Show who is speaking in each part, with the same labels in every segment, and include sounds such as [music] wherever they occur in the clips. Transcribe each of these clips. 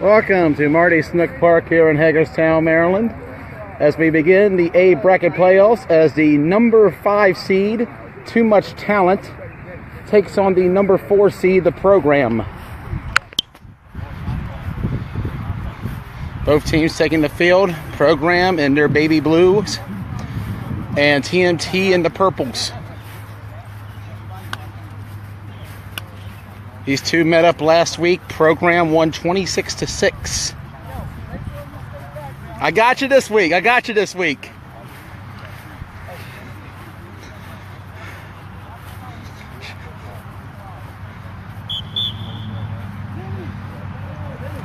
Speaker 1: Welcome to Marty Snook Park here in Hagerstown, Maryland. As we begin the A bracket playoffs, as the number five seed, Too Much Talent, takes on the number four seed, the program. Both teams taking the field, program in their baby blues, and TMT in the purples. These two met up last week. Program won 26 to 6. I got you this week. I got you this week.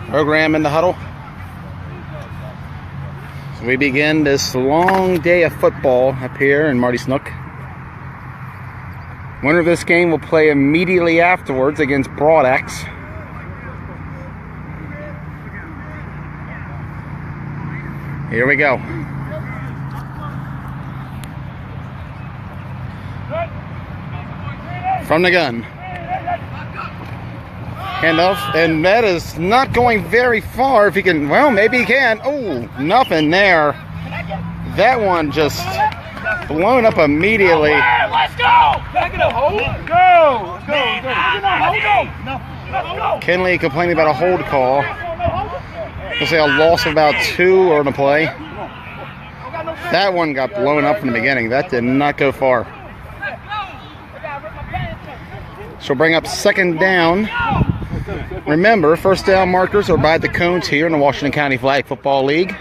Speaker 1: Program in the huddle. So we begin this long day of football up here in Marty Snook. Winner of this game will play immediately afterwards against Broadaxe. Here we go. From the gun. Handoff, and that is not going very far. If he can, well, maybe he can. Oh, nothing there. That one just blown up immediately.
Speaker 2: Let's go! Can I get a hold? Go! Go! Go! Go!
Speaker 1: Kenley complaining about a hold call. We'll say a loss of about two on to play. That one got blown up in the beginning. That did not go far. She'll bring up second down. Remember, first down markers are by the cones here in the Washington County Flag Football League.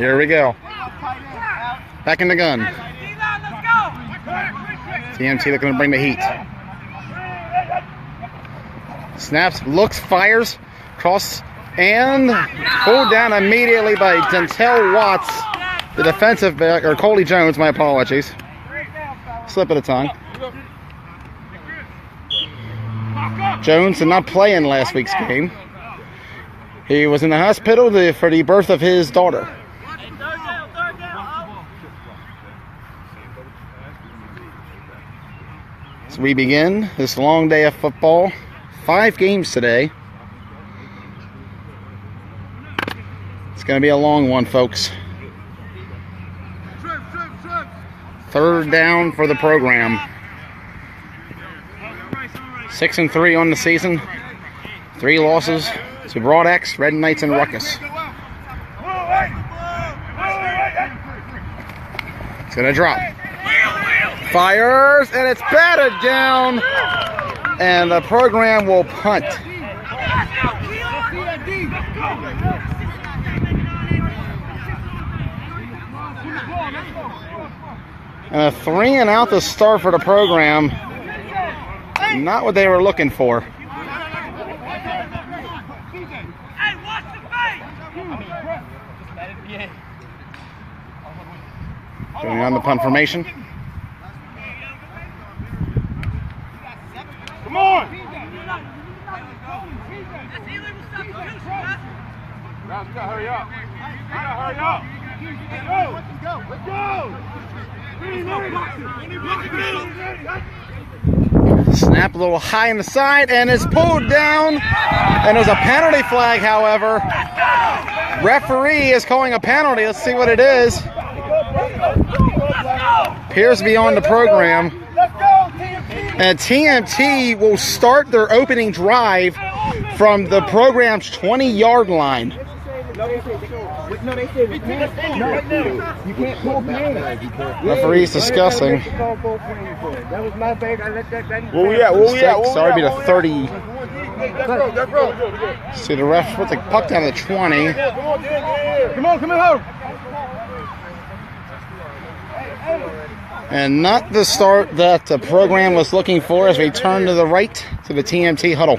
Speaker 1: Here we go. Back in the gun. TMT looking to bring the heat. Snaps, looks, fires, cross, and pulled down immediately by Dentel Watts, the defensive back, or Coley Jones, my apologies. Slip of the tongue. Jones did not play in last week's game. He was in the hospital for the birth of his daughter. So we begin this long day of football. Five games today. It's going to be a long one, folks. Third down for the program. Six and three on the season. Three losses to Broadaxe, Red Knights, and Ruckus. It's going to drop. Fires, and it's batted down. And the program will punt. And a three and out to start for the program. Not what they were looking for. Going on the punt formation.
Speaker 2: Come on! Guys, we gotta hurry up. We gotta hurry up. Let's go! Let's go! Let's go!
Speaker 1: Snap a little high in the side and it's pulled down. And there's a penalty flag, however. Referee is calling a penalty. Let's see what it is. Appears to be on the program. And TMT will start their opening drive from the program's 20 yard line.
Speaker 3: No, they said we can't. No, you can't pull back.
Speaker 1: Referee's discussing.
Speaker 3: That was my bag. I let that. that
Speaker 2: Where we at? Where we
Speaker 1: Mistake,
Speaker 2: at? Where we
Speaker 1: sorry,
Speaker 2: at?
Speaker 1: be the
Speaker 2: Where we
Speaker 1: 30.
Speaker 2: at? Let's go, let's go.
Speaker 1: See the ref put the puck down to the 20.
Speaker 2: Come on, come on, home.
Speaker 1: And not the start that the program was looking for as we turn to the right to the TMT huddle.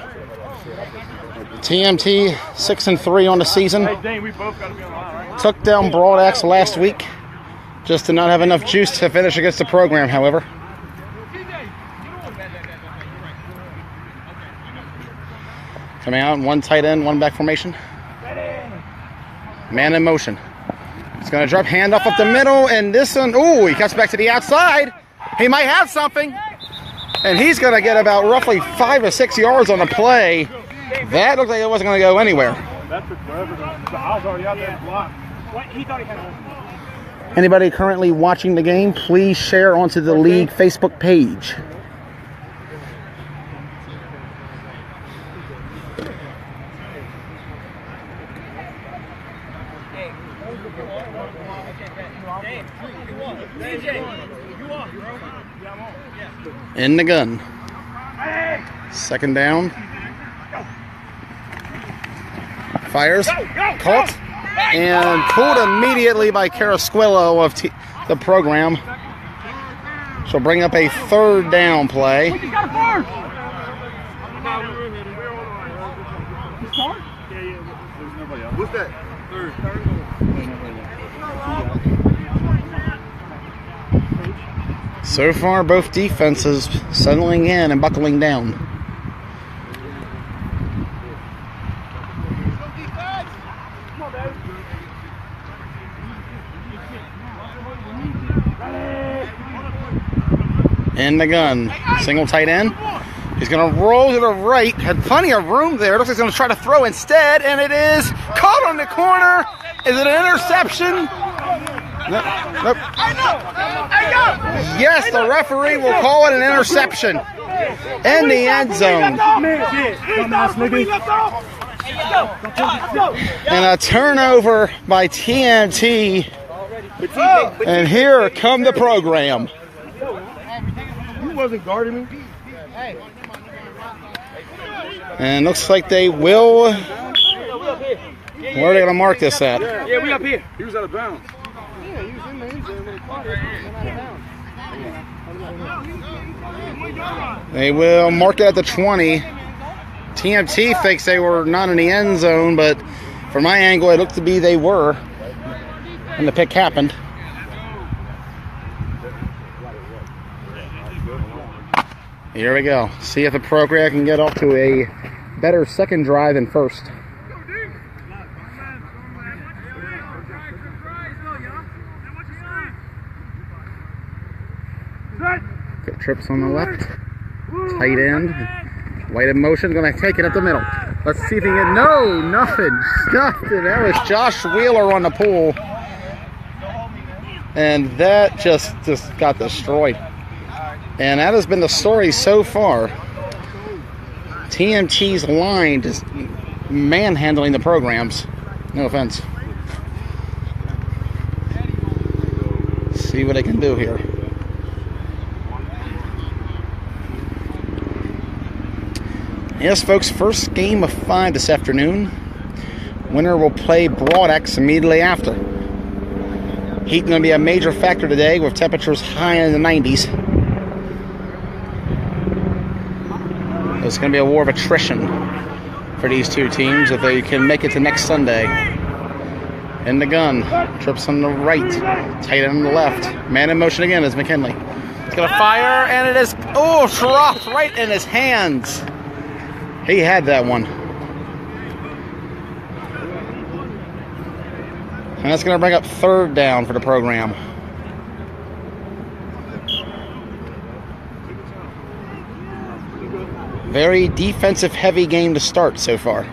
Speaker 1: TMT six and three on the season.
Speaker 2: Dang, we both gotta be on the line, right?
Speaker 1: Took down Broadaxe last week. Just did not have enough juice to finish against the program, however. Coming out, in one tight end, one back formation. Man in motion. He's going to drop handoff up the middle, and this one, ooh, he cuts back to the outside. He might have something. And he's going to get about roughly five or six yards on the play. That looks like it wasn't going to go anywhere.
Speaker 2: That took forever. to- I already out there blocked. He thought he had
Speaker 1: Anybody currently watching the game, please share onto the league Facebook page. In the gun. Second down. Fires. Caught. And pulled immediately by Carasquillo of t- the program. She'll bring up a third down play.
Speaker 3: What's that?
Speaker 1: So far, both defenses settling in and buckling down. In the gun. Single tight end. He's going to roll to the right. Had plenty of room there. Looks like he's going to try to throw instead, and it is caught on the corner. Is it an interception? Nope. nope. Yes, the referee will call it an interception in the end zone. And a turnover by TMT. And here come the program.
Speaker 3: You wasn't guarding me.
Speaker 1: And looks like they will. Where are they going to mark this at?
Speaker 2: Yeah, we up here. He was out of bounds.
Speaker 1: They will mark it at the 20. TMT thinks they were not in the end zone, but from my angle, it looked to be they were. And the pick happened. Here we go. See if the program can get off to a better second drive than first. Got trips on the left. Tight end. White in motion. Gonna take it up the middle. Let's see if he can. No, nothing. Nothing. That was Josh Wheeler on the pool. And that just just got destroyed. And that has been the story so far. TMT's line is manhandling the programs. No offense. See what they can do here. Yes, folks, first game of five this afternoon. Winner will play Broadaxe immediately after. Heat going to be a major factor today with temperatures high in the 90s. It's going to be a war of attrition for these two teams if they can make it to next Sunday. In the gun, trips on the right, tight on the left. Man in motion again is McKinley. He's going to fire, and it is, oh, dropped right in his hands. He had that one. And that's going to bring up third down for the program. Very defensive heavy game to start so far.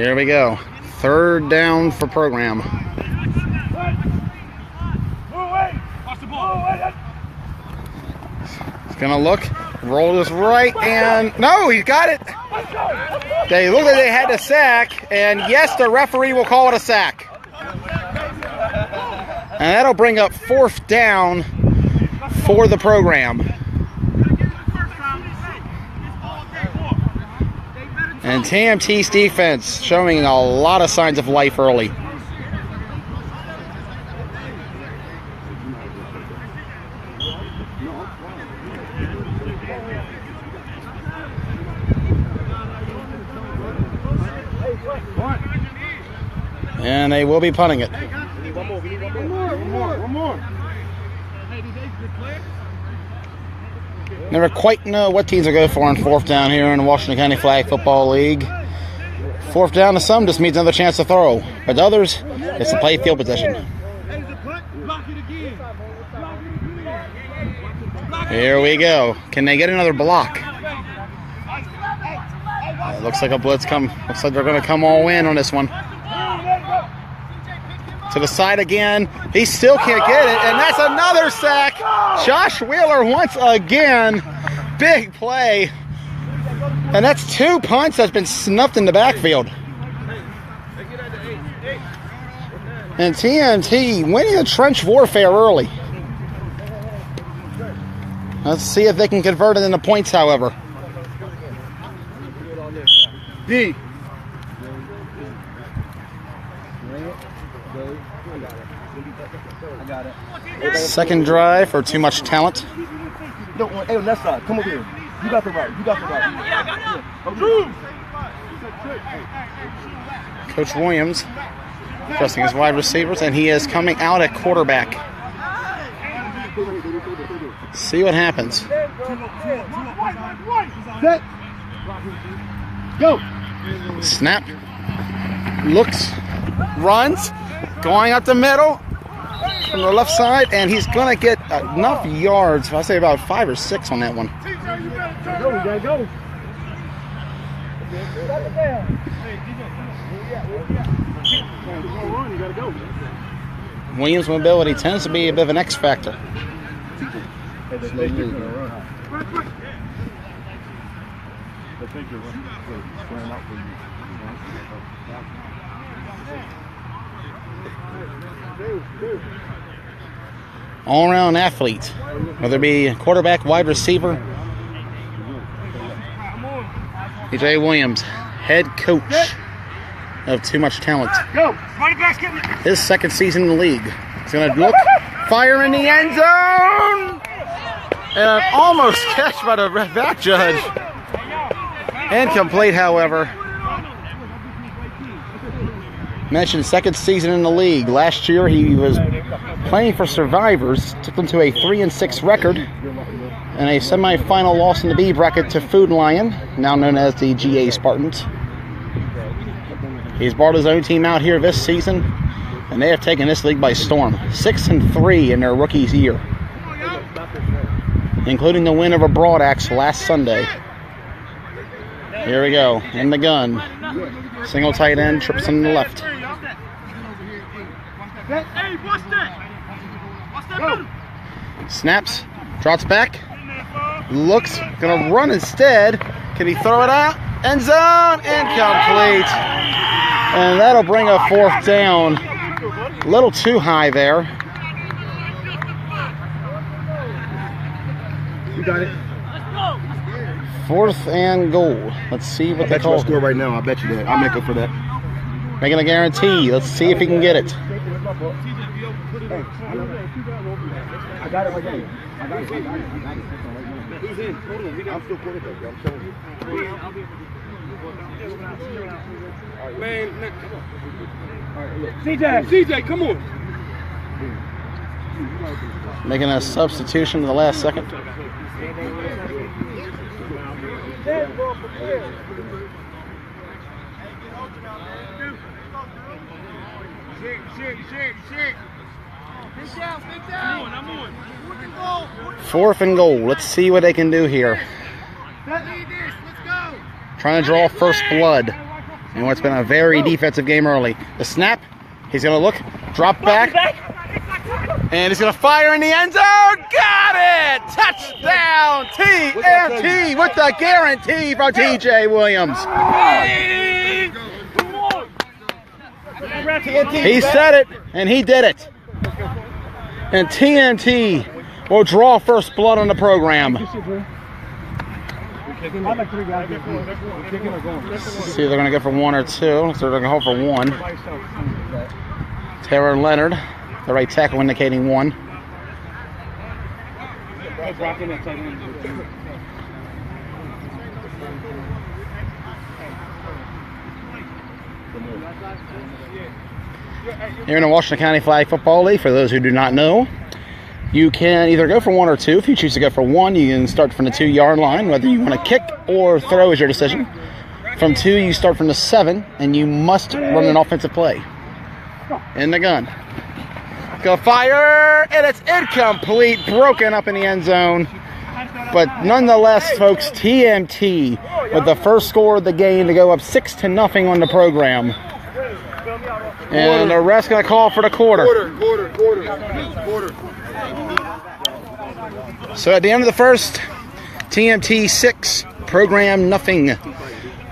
Speaker 1: Here we go. Third down for program. He's gonna look, roll this right, and no, he's got it. They looked like they had the sack, and yes, the referee will call it a sack. And that'll bring up fourth down for the program. And TMT's defense showing a lot of signs of life early. And they will be punting it.
Speaker 2: One more, one more, one more.
Speaker 1: Never quite know what teams will go for on fourth down here in the Washington County Flag Football League. Fourth down to some just means another chance to throw. But to others, it's a play field position. Here we go. Can they get another block? It looks like a blitz come. Looks like they're going to come all in on this one. To the side again. He still can't get it, and that's another sack. Josh Wheeler once again. Big play. And that's two punts that's been snuffed in the backfield. And TMT winning the trench warfare early. Let's see if they can convert it into points, however.
Speaker 2: D.
Speaker 3: I got it.
Speaker 1: Second drive for too much talent.
Speaker 3: No, hey, on that side. Come over here. You got the right. You got the right.
Speaker 1: Yeah, Coach Williams trusting his wide receivers, and he is coming out at quarterback. See what happens.
Speaker 2: Set. Go.
Speaker 1: Snap. Looks. Runs. Going up the middle from the left side, and he's going to get enough yards. I say about five or six on that one.
Speaker 2: Go.
Speaker 1: Williams' mobility tends to be a bit of an X factor. All around athlete, whether it be quarterback, wide receiver. EJ Williams, head coach of Too Much Talent.
Speaker 2: Go. Running back, get me.
Speaker 1: His second season in the league. He's going to look, fire in the end zone, and almost catch by the back judge. Incomplete, however. Mentioned second season in the league. Last year he was playing for Survivors, took them to a three and six record, and a semifinal loss in the B bracket to Food Lion, now known as the GA Spartans. He's brought his own team out here this season, and they have taken this league by storm. Six and three in their rookie's year, including the win of over Broadaxe last Sunday. Here we go, in the gun. Single tight end, trips on the left.
Speaker 2: Hey, what's that? What's that?
Speaker 1: Snaps, drops back, looks, gonna run instead. Can he throw it out? End zone, incomplete. And that'll bring a fourth down. A little too high there.
Speaker 3: You got it.
Speaker 1: Fourth and goal. Let's see what they
Speaker 3: Bet you I'll
Speaker 1: call.
Speaker 3: score right now. I bet you that. I'll make up for that.
Speaker 1: Making a guarantee. Let's see if he can get it.
Speaker 3: I got it right there. I got it. I got it. I got it. Who's in? Hold on. We got. I'm still quarterback. I'm telling you.
Speaker 2: Man, Nick, come on. CJ, CJ, come on.
Speaker 1: Making a substitution in the last second.
Speaker 2: Shake, shake, shake, shake. Big down, big down. I'm on, I'm on.
Speaker 1: Fourth and goal. Let's see what they can do here.
Speaker 2: Let's lead this. Let's go.
Speaker 1: Trying to draw first blood in what's been a very defensive game early. The snap. He's going to look, drop back, and he's going to fire in the end zone. Got it! Touchdown! TMT with the guarantee from TJ Williams. He said it, and he did it. And TMT will draw first blood on the program. See they're going to go for one or two. So they're going to go for one. Taylor Leonard, the right tackle, indicating one. Here in the Washington County Flag Football League, for those who do not know, you can either go for one or two. If you choose to go for one, you can start from the two yard line, whether you want to kick or throw is your decision. From two, you start from the seven, and you must run an offensive play. In the gun. Go fire, and it's incomplete, broken up in the end zone. But nonetheless, folks, TMT with the first score of the game to go up six to nothing on the program. And the rest gonna call for the quarter.
Speaker 3: Quarter, quarter, quarter, quarter.
Speaker 1: So at the end of the first, TMT six, program nothing.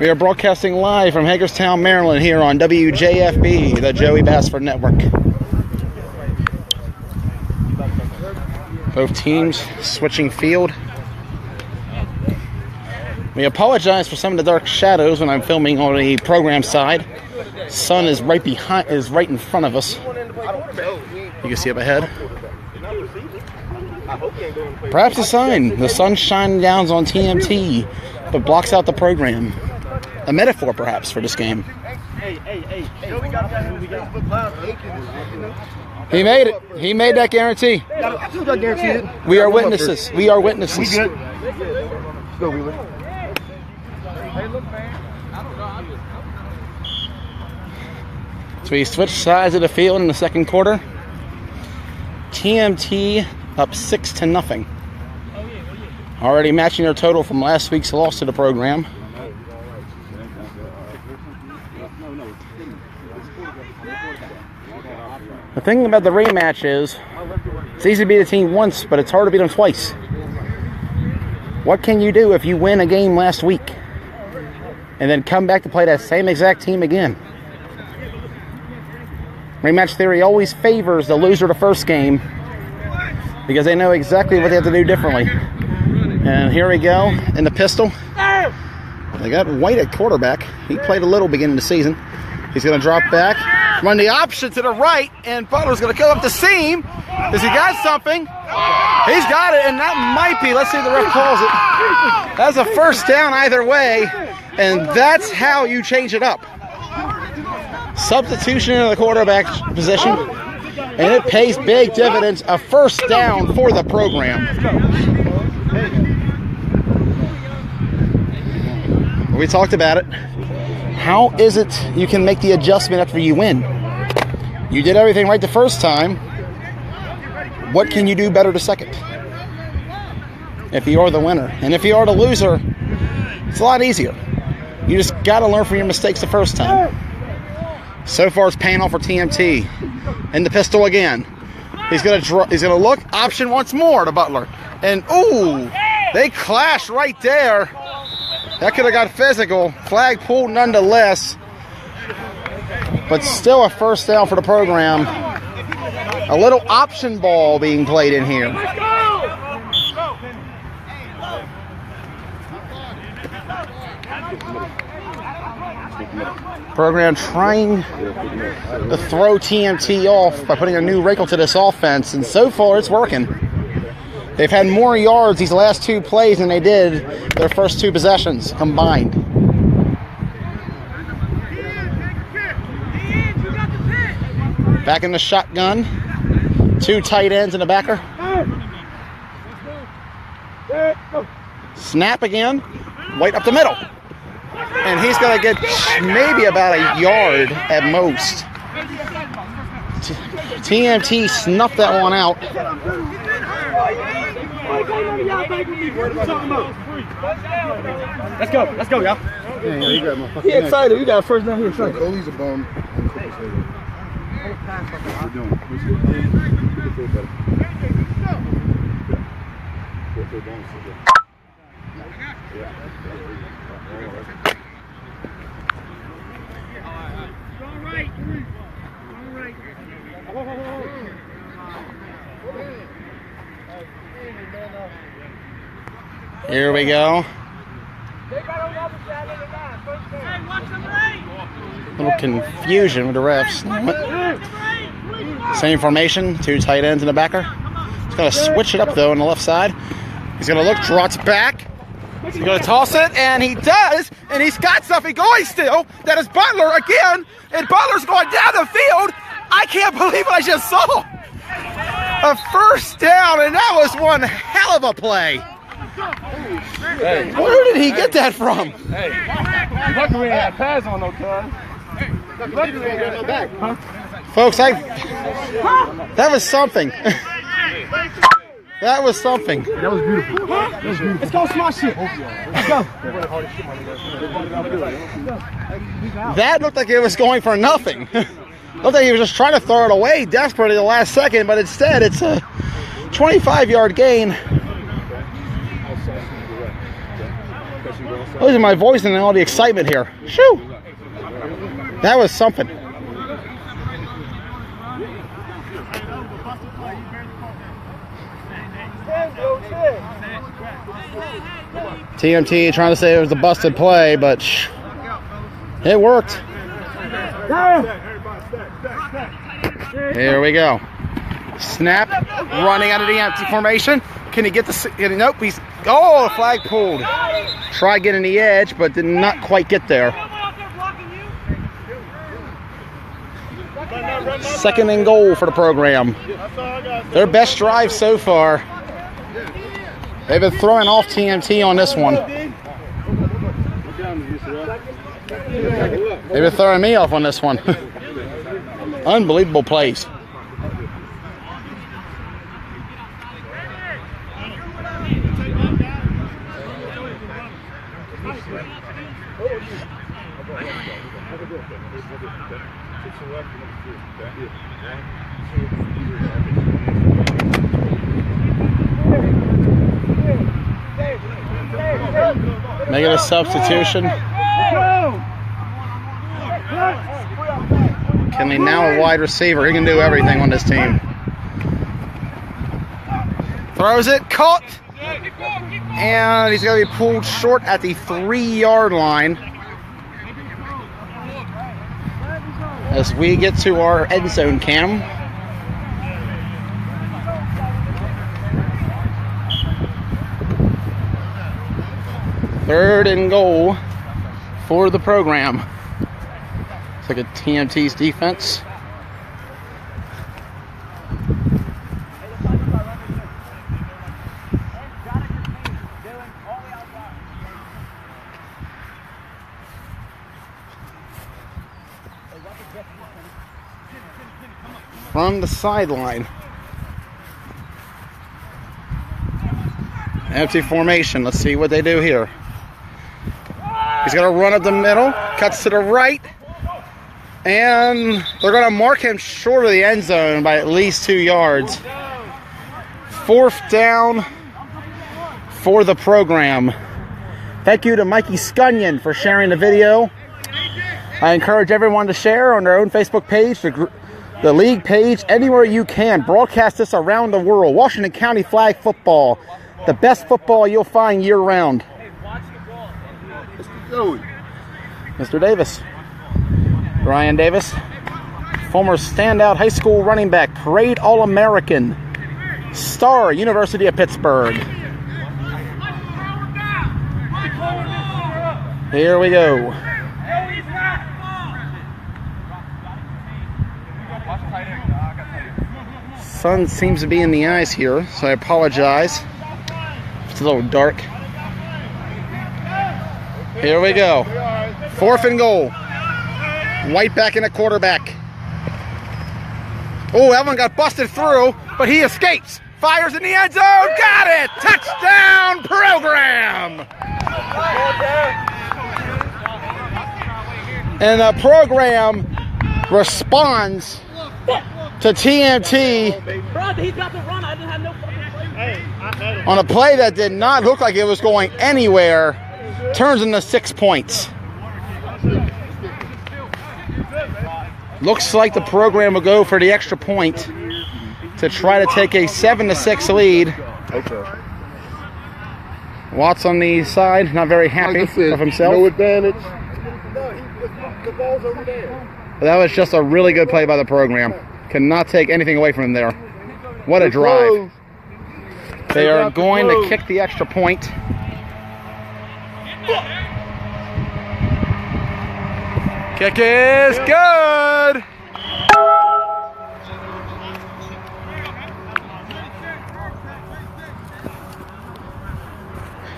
Speaker 1: We are broadcasting live from Hagerstown, Maryland, here on WJFB, the Joey Bassford Network. Both teams switching field. We apologize for some of the dark shadows when I'm filming on the program side. Sun is right behind, is right in front of us. You can see up ahead. Perhaps a sign. The sun shining down on TMT, but blocks out the program. A metaphor, perhaps, for this game. He made it. He made that guarantee. We are witnesses. We are witnesses.
Speaker 3: We good. Let's go, Wheeler.
Speaker 1: So we switched sides of the field in the second quarter. TMT up six to nothing. Already matching their total from last week's loss to the program. The thing about the rematch is it's easy to beat a team once, but it's hard to beat them twice. What can you do if you win a game last week and then come back to play that same exact team again? Rematch theory always favors the loser the first game because they know exactly what they have to do differently. And here we go in the pistol. They got White at quarterback. He played a little beginning of the season. He's going to drop back, run the option to the right, and Butler's going to go up the seam. Has he got something? He's got it, and that might be. Let's see if the ref calls it. That's a first down either way, and that's how you change it up. Substitution in the quarterback position, and it pays big dividends. A first down for the program. We talked about it. How is it you can make the adjustment after you win? You did everything right the first time. What can you do better the second? If you are the winner. And if you are the loser, it's a lot easier. You just got to learn from your mistakes the first time. So far, it's paying off for TMT. And the pistol again. He's gonna he's gonna look option once more to Butler, and ooh, they clash right there. That could have got physical. Flag pulled nonetheless, but still a first down for the program. A little option ball being played in here. Program trying to throw TMT off by putting a new wrinkle to this offense, and so far it's working. They've had more yards these last two plays than they did their first two possessions combined. Back in the shotgun. Two tight ends and a backer. Snap again. White up the middle. And he's going to get maybe about a yard at most. TMT snuffed that one out.
Speaker 2: Let's go, let's go, y'all.
Speaker 3: Yeah, yeah, you got my fucking
Speaker 2: He
Speaker 3: neck.
Speaker 2: excited. We got first down here. Excited.
Speaker 3: Cody's a bum. and Cooper's hater. We're doing. We should- we can feel better. Feel- feel down, feel good.
Speaker 1: Here we go. A Little confusion with the refs. Same formation, two tight ends and a backer. He's going to switch it up, though, on the left side. He's going to look, trots back. He's going to toss it, and he does. And he's got something going still. That is Butler again. And Butler's going down the field. I can't believe I just saw. A first down, and that was one hell of a play. Where did he get that from?
Speaker 2: Luckily, we had pads on no cuz. Luckily, we ain't got no back.
Speaker 1: Folks, I that was something. [laughs] that was something.
Speaker 3: That was beautiful.
Speaker 2: Let's go smash shit. Let's go.
Speaker 1: That looked like it was going for nothing. [laughs] looked like he was just trying to throw it away desperately the last second, but instead it's a 25 yard gain. Losing my voice and all the excitement here. Shoo! That was something. TMT trying to say it was a busted play, but shh, it worked. Here we go. Snap, running out of the empty formation. Can he get the? Nope. He's oh, flag pulled. Try getting the edge, but did not quite get there. Second and goal for the program. Their best drive so far. They've been throwing off TMT on this one. They've been throwing me off on this one. [laughs] Unbelievable plays. [laughs] Making a substitution. Kenley now a wide receiver. He can do everything on this team. Throws it, caught, and he's going to be pulled short at the three yard line. As we get to our end zone cam. Third and goal for the program. It's like a TMT's defense. From the sideline. Empty formation. Let's see what they do here. He's going to run up the middle, cuts to the right, and they're going to mark him short of the end zone by at least two yards. Fourth down for the program. Thank you to Mikey Scunyon for sharing the video. I encourage everyone to share on their own Facebook page, the, the league page, anywhere you can. Broadcast this around the world. Washington County Flag Football, the best football you'll find year round. Mr. Davis. Brian Davis, former standout high school running back, parade All American, star, University of Pittsburgh. Here we go. Sun seems to be in the eyes here, so I apologize. It's a little dark. Here we go. Fourth and goal. White back in a quarterback. Oh, that one got busted through, but he escapes. Fires in the end zone. Got it. Touchdown program. And the program responds to
Speaker 4: TMT
Speaker 1: on a play that did not look like it was going anywhere. Turns into six points. Looks like the program will go for the extra point to try to take a seven to six lead.
Speaker 3: Okay.
Speaker 1: Watts on the side, not very happy
Speaker 3: Like I said,
Speaker 1: of himself.
Speaker 3: No advantage.
Speaker 1: That was just a really good play by the program. Cannot take anything away from him there. What a drive. They are going to kick the extra point. Kick is good.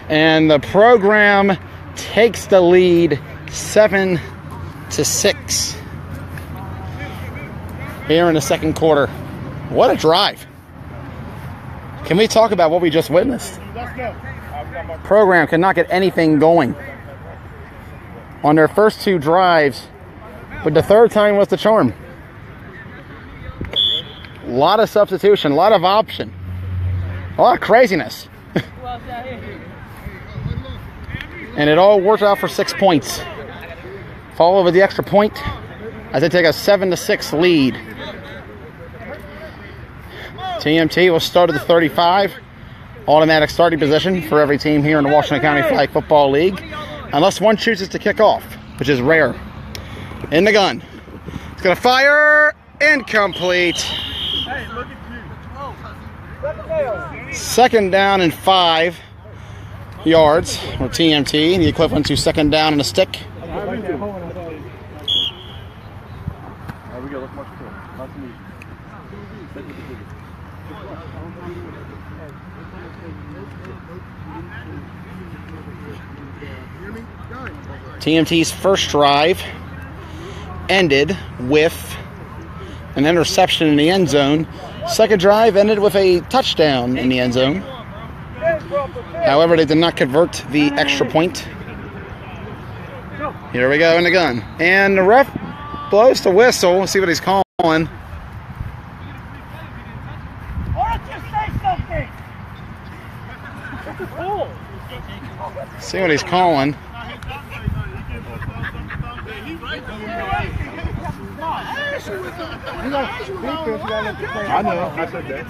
Speaker 1: And the program takes the lead seven to six here in the second quarter. What a drive. Can we talk about what we just witnessed? Program cannot get anything going on their first two drives, but the third time was the charm. A lot of substitution, a lot of option, a lot of craziness. [laughs] and it all worked out for six points. Follow with the extra point as they take a seven to six lead. TMT will start at the 35. Automatic starting position for every team here in the Washington County Flag Football League, unless one chooses to kick off, which is rare. In the gun. It's going to fire. Incomplete. Second down and five yards for TMT, the equivalent to second down and a stick. TMT's first drive ended with an interception in the end zone. Second drive ended with a touchdown in the end zone. However, they did not convert the extra point. Here we go in the gun. And the ref blows the whistle. Let's see what he's calling.
Speaker 4: Why don't you say something? That's a fool.
Speaker 1: See what he's.
Speaker 3: I know. I said that.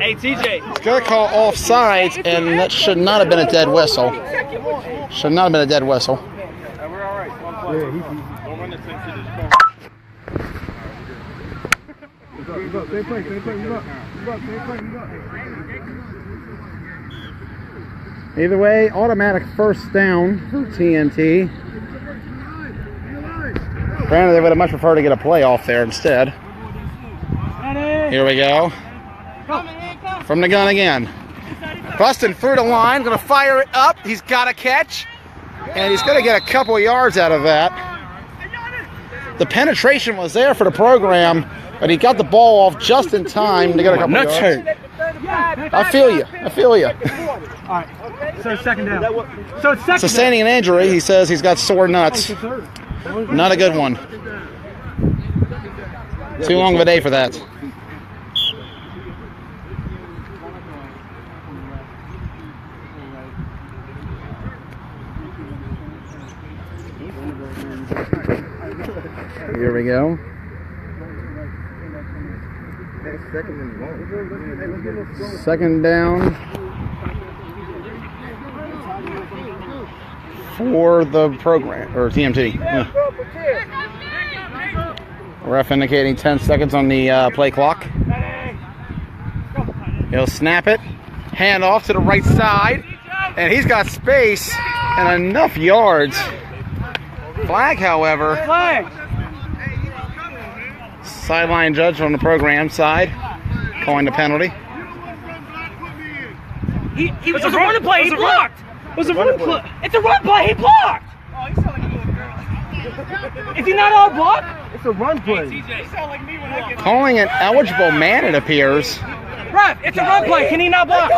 Speaker 4: Hey, TJ.
Speaker 1: He's going to call offsides, and that should not have been a dead whistle. Should not have been a dead whistle.
Speaker 3: He's up, he's up. Same play, same play. He's up. He's up, same play. He's up.
Speaker 1: Either way, automatic first down for TMT. Granted, they would have much preferred to get a playoff there instead. Here we go. From the gun again. Busting through the line, gonna fire it up. He's got a catch, and he's gonna get a couple yards out of that. The penetration was there for the program, but he got the ball off just in time to get a couple
Speaker 4: Nuts
Speaker 1: yards.
Speaker 4: hurt.
Speaker 1: I feel you. I feel you. All right.
Speaker 4: So second down. So it's second
Speaker 1: Sustaining an injury, he says he's got sore nuts. Not a good one. Too long of a day for that. Here we go.
Speaker 3: Second
Speaker 1: down for the program or TMT. Yeah. Ref indicating 10 seconds on the uh, play clock. He'll snap it, hand off to the right side, and he's got space and enough yards. Flag, however,
Speaker 4: Flag.
Speaker 1: sideline judge on the program side, calling the penalty.
Speaker 4: He, he was a run play. He blocked. It was a run play. It's a run play. He blocked. Oh, you sound like a little girl. Is he not all block?
Speaker 3: It's a run play.
Speaker 1: Calling an eligible man, it appears.
Speaker 4: Ref, it's a run play. Can he not block?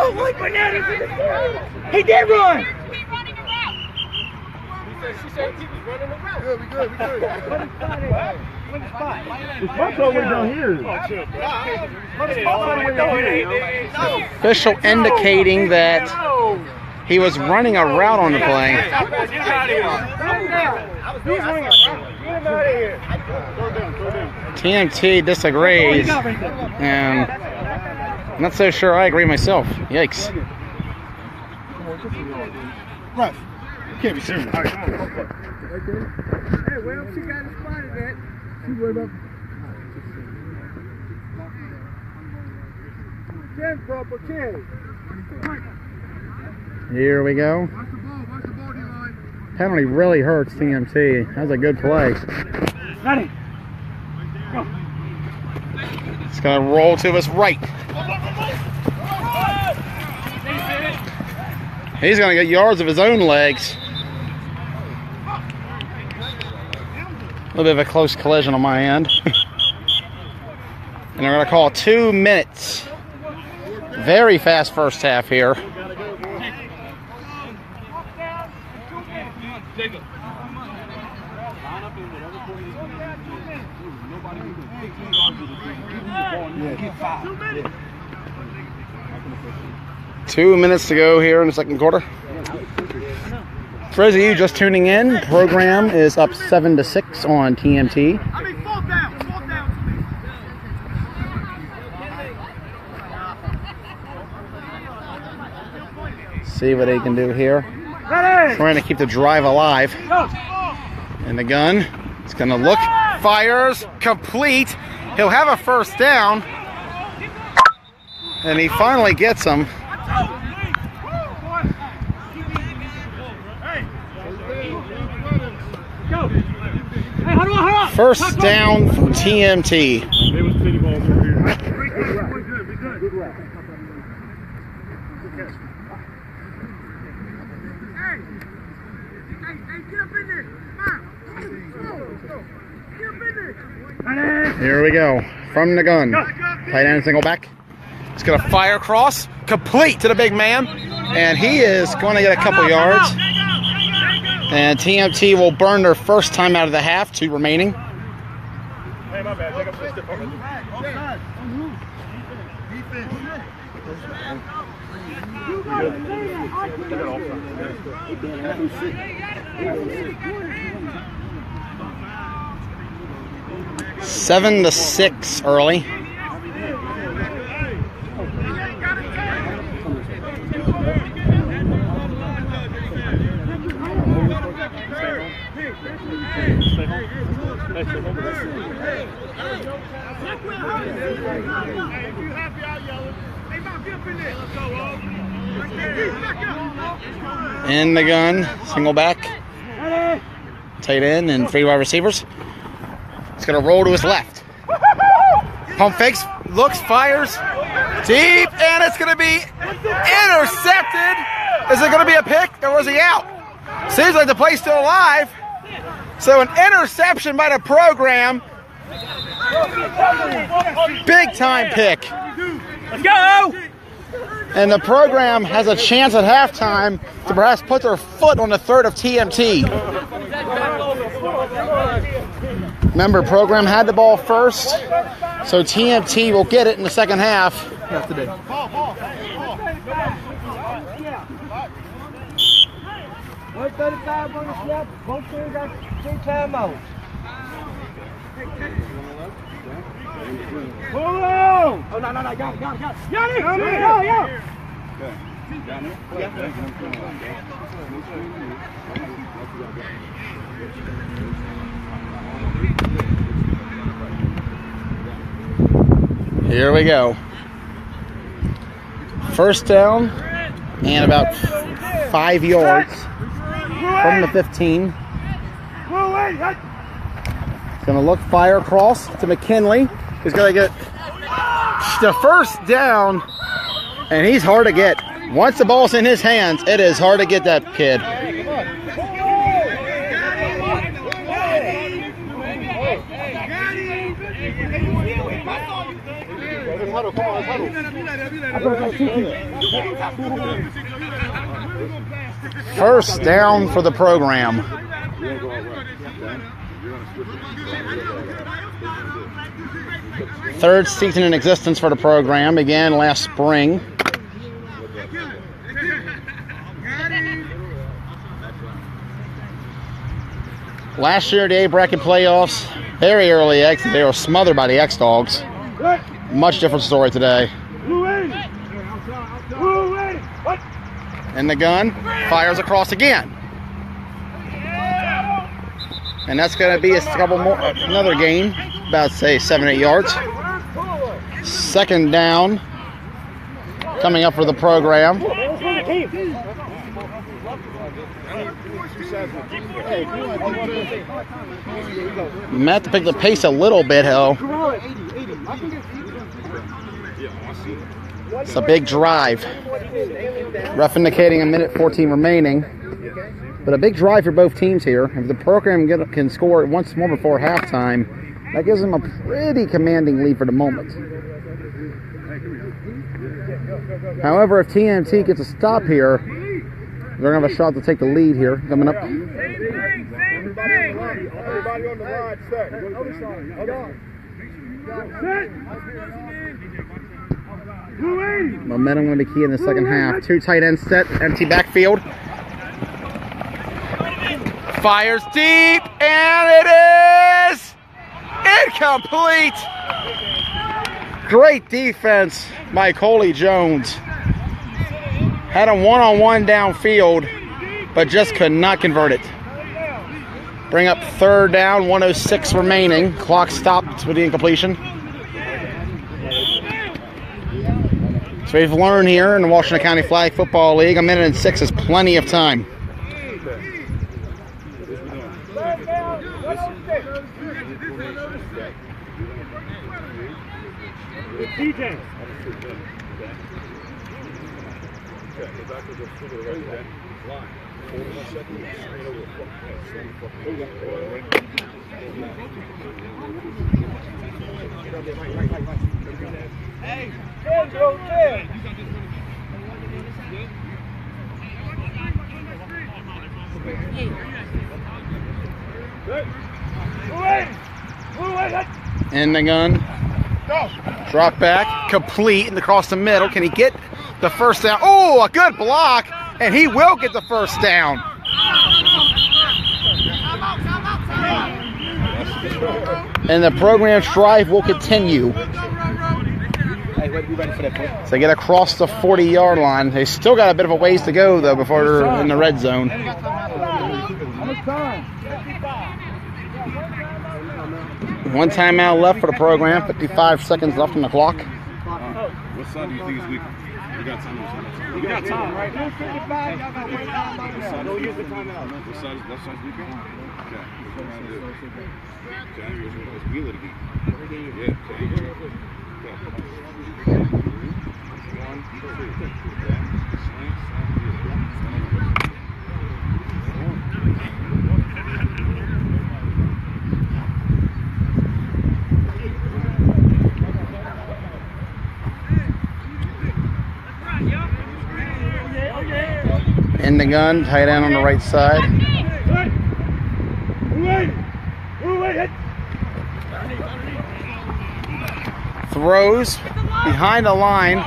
Speaker 4: He did run.
Speaker 3: Good, we good, we good. It's my play way down here.
Speaker 1: Official indicating that he was running a route on the play. TMT disagrees, and I'm not so sure I agree myself. Yikes.
Speaker 3: Russ, you can't be serious. All right, come on.
Speaker 2: Hey, where else you got it spotted at?
Speaker 3: You worry about
Speaker 2: Stand proper, kid.
Speaker 1: Here we go.
Speaker 2: Watch the ball, watch the ball, D-line.
Speaker 1: Penalty really hurts TMT. That was a good play.
Speaker 4: Ready. Go.
Speaker 1: It's going to roll to his right. He's going to get yards of his own legs. A little bit of a close collision on my end. [laughs] and they're going to call two minutes. Very fast first half here. Two minutes to go here in the second quarter. For those of you just tuning in, program is up seven to six on TMT. See what they can do here.
Speaker 4: Ready.
Speaker 1: Trying to keep the drive alive. And the gun, it's gonna look, fires, complete. He'll have a first down. And he finally gets him.
Speaker 4: Go. Hey, huddle up, huddle up.
Speaker 1: First
Speaker 4: Tuck, tuck.
Speaker 1: down for TMT.
Speaker 2: They was city balls over here. Be good, be good. Hey, hey, hey, get up in there. Come on. Get up in there.
Speaker 4: Ready.
Speaker 1: Here we go. From the gun. Tight end single back. He's gonna fire across, complete to the big man. And he is going to get a couple yards. And TMT will burn their first time out of the half, two remaining.
Speaker 2: Hey, my bad. Take up stiff
Speaker 1: Seven to six early. In the gun, single back, tight end, and three wide receivers. It's gonna roll to his left. Pump fakes, looks, fires, deep, and it's gonna be intercepted. Is it gonna be a pick or is he out? Seems like the play's still alive. So an interception by the program. Big time pick.
Speaker 4: Let's go.
Speaker 1: And the program has a chance at halftime to perhaps put their foot on the third of TMT. Remember, program had the ball first, so TMT will get it in the second half.
Speaker 4: One thirty-five on the snap. Both teams got two timeouts. Pull on! Oh no no no! Got it got it got it! Got it! Come here! Yo yo!
Speaker 1: Here we go. First down and about five yards from the 15. Gonna look fire across to McKinley. He's gonna get the first down, and he's hard to get. Once the ball's in his hands, it is hard to get that kid. First down for the program. Third season in existence for the program began last spring. Last year, the A bracket playoffs, very early exit. They were smothered by the X Dogs. Much different story today. And the gun fires across again. And that's going to be a couple more, another gain, about say seven, eight yards. Second down coming up for the program. Meant to pick the pace a little bit, Hill. It's a big drive. Ref indicating a minute 14 remaining. But a big drive for both teams here. If the program get, can score once more before halftime, that gives them a pretty commanding lead for the moment. However, if TMT gets a stop here, they're going to have a shot to take the lead here coming up.
Speaker 3: Everybody on the set.
Speaker 1: Momentum going to be key in the second half. Two tight ends set, empty backfield. Fires deep, and it is incomplete. Great defense by Coley Jones. Had a one on one downfield, but just could not convert it. Bring up third down, 106 remaining. Clock stopped with the incompletion. So we've learned here in the Washington County Flag Football League, a minute and six is plenty of time.
Speaker 2: DJ. Hey.
Speaker 1: In the gun. Drop back, complete, and across the middle. Can he get the first down? Oh, a good block, and he will get the first down. And the program strive will continue. So they get across the 40 yard line. They still got a bit of a ways to go, though, before they're in the red zone. One timeout left for the program, 55 seconds left on the clock.
Speaker 3: What side do you think is weak? We got time on
Speaker 2: We got time, right? 255, y'all got to wait down by now.
Speaker 3: Go use the timeout. What side is left side's weak? Okay. What's going on to do? Okay, let's wheel it again. Yeah, okay.
Speaker 1: In the gun, tight end on the right side. Throws behind the line.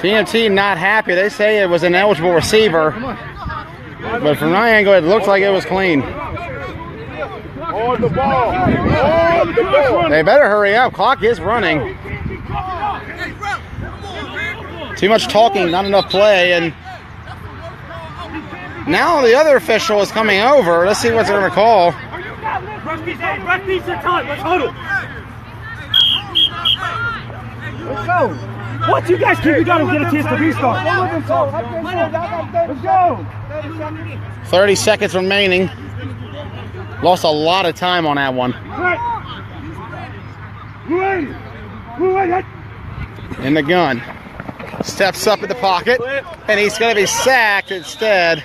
Speaker 1: TMT not happy. They say it was an eligible receiver. But from my angle, it looks like it was clean.
Speaker 3: The ball. The ball.
Speaker 1: They better hurry up. Clock is running. Too much talking, not enough play, and now the other official is coming over. Let's see what they're going to call.
Speaker 2: Rush these, hey, rush these to time. Let's go. Once you guys keep it going, we'll get a chance to restart. Let's go.
Speaker 1: 30 seconds remaining. Lost a lot of time on that one. In the gun. Steps up in the pocket, and he's going to be sacked instead.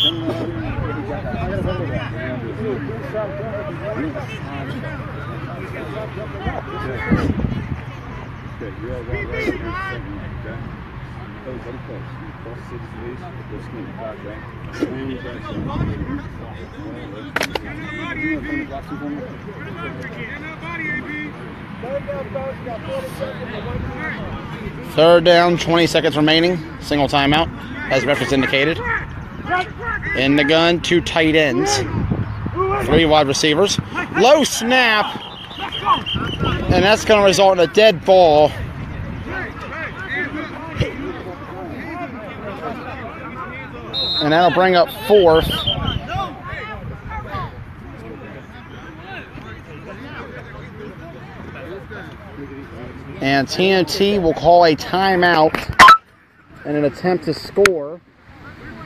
Speaker 3: Swing.
Speaker 1: Third down, 20 seconds remaining. Single timeout, as reference indicated. In the gun, two tight ends, three wide receivers. Low snap, and that's going to result in a dead ball. And that'll bring up fourth. And TMT will call a timeout in an attempt to score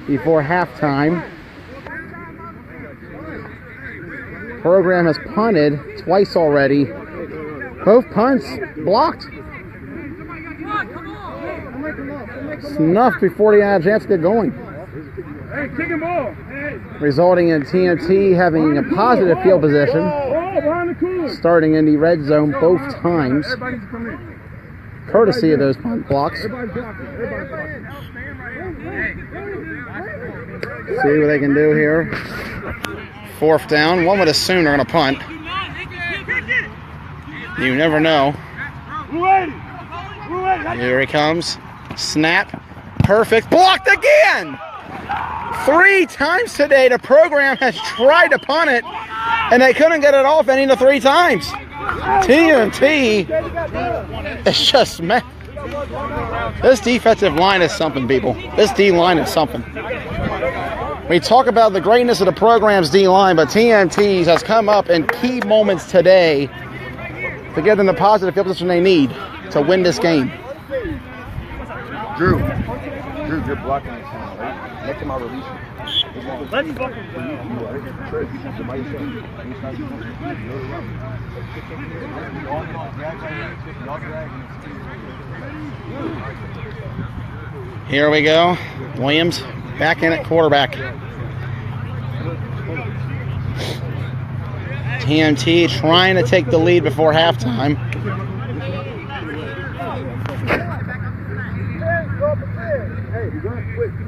Speaker 1: before halftime. Program has punted twice already. Both punts blocked. Snuffed before a chance to get going.
Speaker 2: Hey, kicking ball. Hey,
Speaker 1: Resulting in TMT having a positive field position,
Speaker 2: the
Speaker 1: starting in the red zone both times, courtesy of those punt blocks.
Speaker 2: Everybody's blocking. Everybody's blocking.
Speaker 1: See what they can do here. Fourth down. One would assume they're going to punt. You never know. Here he comes. Snap. Perfect. Blocked again. Three times today, the program has tried to punt it, and they couldn't get it off any of the three times. TMT is just man. This defensive line is something, people. This D line is something. We talk about the greatness of the program's D line, but TMT has come up in key moments today to give them the positive field position they need to win this game.
Speaker 3: Drew. Drew, you're blocking this one, right? Next time I release you.
Speaker 4: Let's fucking
Speaker 1: Here we go. Williams back in at quarterback. TMT trying to take the lead before halftime.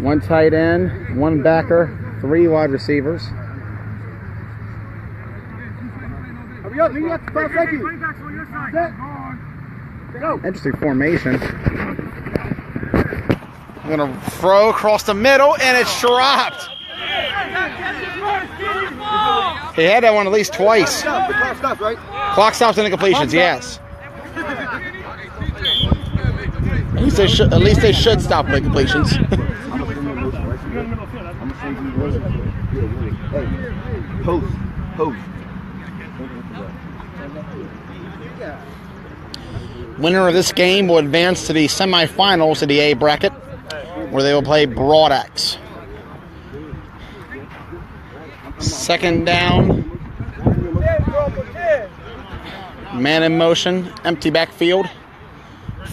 Speaker 1: One tight end, one backer, three wide receivers. Interesting formation. I'm gonna throw across the middle and it's dropped. He had that one at least twice.
Speaker 3: The clock stops, right?
Speaker 1: Clock stops and incompletions, yes. At least they should. At least they should stop the completions.
Speaker 3: Post, post.
Speaker 1: Winner of this game will advance to the semifinals of the A bracket, where they will play Broadaxe. Second down, man in motion, empty backfield,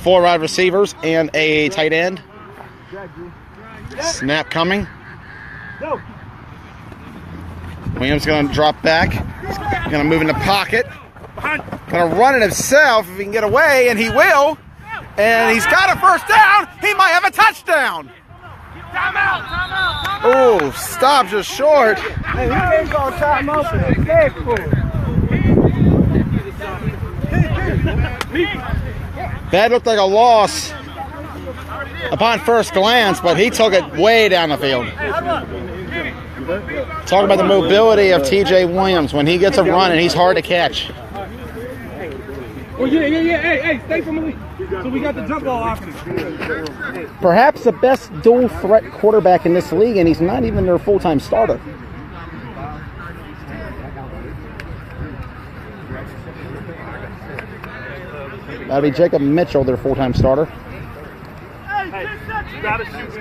Speaker 1: four wide receivers and a tight end. Snap coming. Williams going to drop back. Going to move in the pocket. Going to run it himself if he can get away, and he will. And he's got a first down. He might have a touchdown. Oh, stop just short.
Speaker 2: Hey, we can't go time out for that. Leg.
Speaker 1: That looked like a loss upon first glance, but he took it way down the field. Talk about the mobility of TJ Williams. When he gets a run and he's hard to catch.
Speaker 2: Oh, yeah, yeah, yeah. Hey, hey, stay from the lead. So we got the jump ball option.
Speaker 1: Perhaps the best dual threat quarterback in this league, and he's not even their full time starter. That'll be Jacob Mitchell, their full time starter.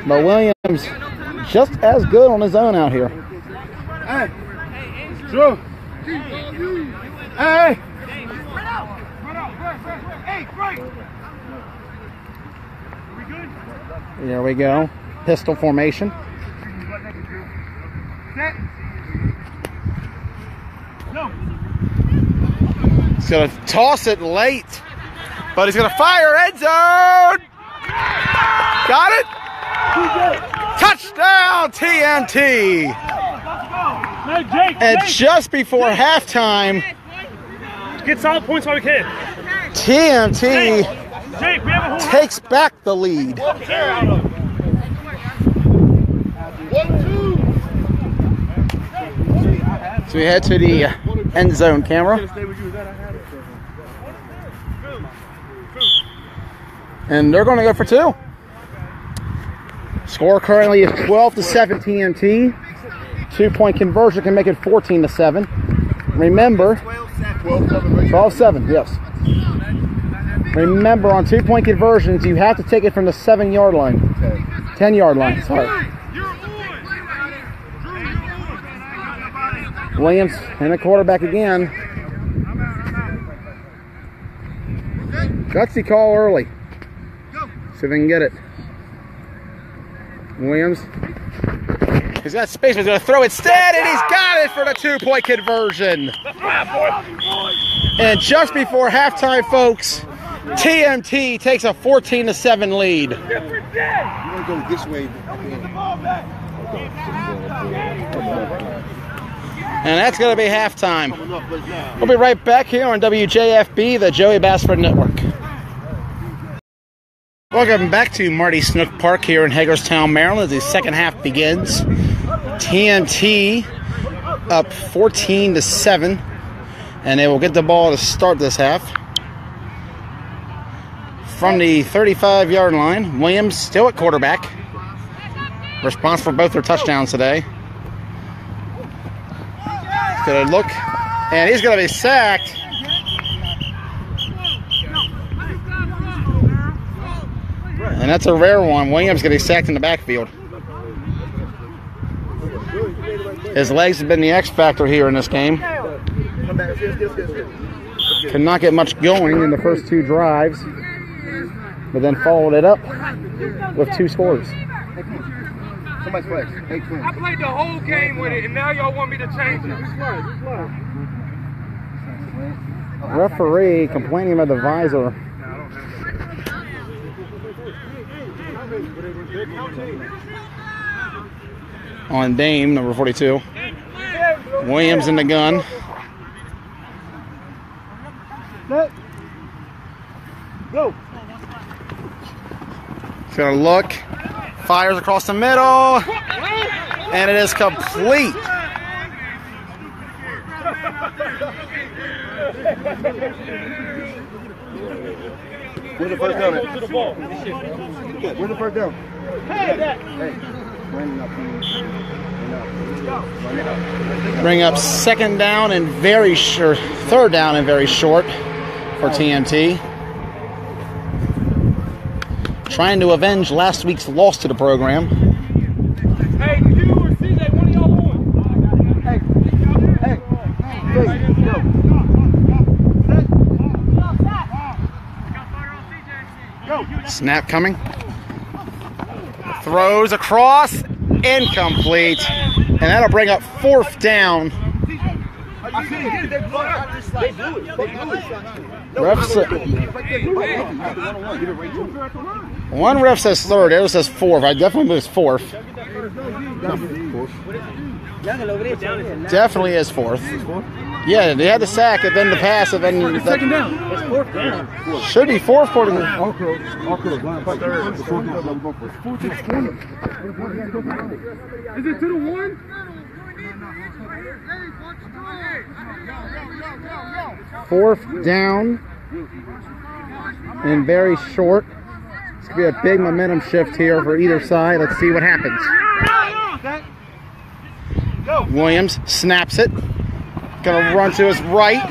Speaker 1: But Williams, just as good on his own out here.
Speaker 2: Hey. Drew. Hey. Hey, right.
Speaker 1: There we go. Pistol formation. He's going to toss it late, but he's going to fire end zone. Got it? Touchdown,
Speaker 4: TMT.
Speaker 1: And just before halftime,
Speaker 4: get solid points while we can.
Speaker 1: TMT
Speaker 4: Jake, we have a whole
Speaker 1: takes back the lead.
Speaker 4: chair out of.
Speaker 1: So we head to the uh, end zone camera. And they're going to go for two. Score currently is 12 to 7 TMT. Two point conversion can make it 14 to 7. Remember, 12 7, yes. Remember, on two point conversions, you have to take it from the 7 yard line. 10 yard line, sorry.
Speaker 2: You're on. Drew, you're on.
Speaker 1: Williams and the quarterback again. Gutsy call early. See if they can get it. Williams. He's got space. He's going to throw it instead, and he's got it for the two point conversion. And just before halftime, folks, TMT takes a 14 to 7 lead.
Speaker 3: You want to go this way.
Speaker 1: And that's going to be halftime. We'll be right back here on WJFB, the Joey Bassford Network. Welcome back to Marty Snook Park here in Hagerstown, Maryland. The second half begins. TMT up 14 to 7, and they will get the ball to start this half. From the 35 yard line, Williams still at quarterback. Responsible for both their touchdowns today. Good look. And he's going to be sacked. And that's a rare one. Williams going to be sacked in the backfield. His legs have been the X factor here in this game. Cannot get much going in the first two drives, but then followed it up with two scores.
Speaker 3: Somebody's flex. Hey, twin.
Speaker 2: I played the whole game with it, and now y'all want me to change it.
Speaker 1: Referee complaining about the visor. On Dame, number 42. Williams in the gun.
Speaker 5: Go.
Speaker 1: He's gonna look. Fires across the middle. And it is complete.
Speaker 3: Where's the first down? Where's the first down?
Speaker 1: Bring up second down and very short, third down and very short for TMT. Trying to avenge last week's loss to the program.
Speaker 2: Hey, you or CJ, one of y'all on.
Speaker 1: Snap coming. Throws across, incomplete. And that'll bring up fourth down. Ref sa- one ref says third, the other says fourth. I definitely believe it's fourth. Definitely is fourth. Yeah, they had the sack and then the pass and then second down.
Speaker 5: It's fourth down.
Speaker 1: Should be fourth according to
Speaker 3: All crows. All crows. Line fight. Third. The fourth down. Go for it.
Speaker 2: Is it to the one?
Speaker 1: Fourth down and very short. It's gonna be a big momentum shift here for either side. Let's see what happens. Williams snaps it. Gonna run to his right.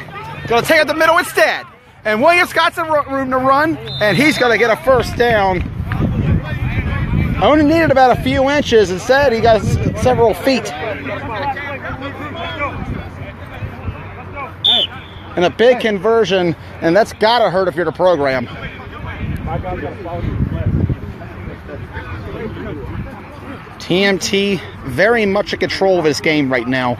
Speaker 1: Gonna take out the middle instead. And Williams got some room to run, and he's gonna get a first down. I only needed about a few inches. Instead, he got several feet. And a big conversion, and that's gotta hurt if you're the program. TMT very much in control of this game right now.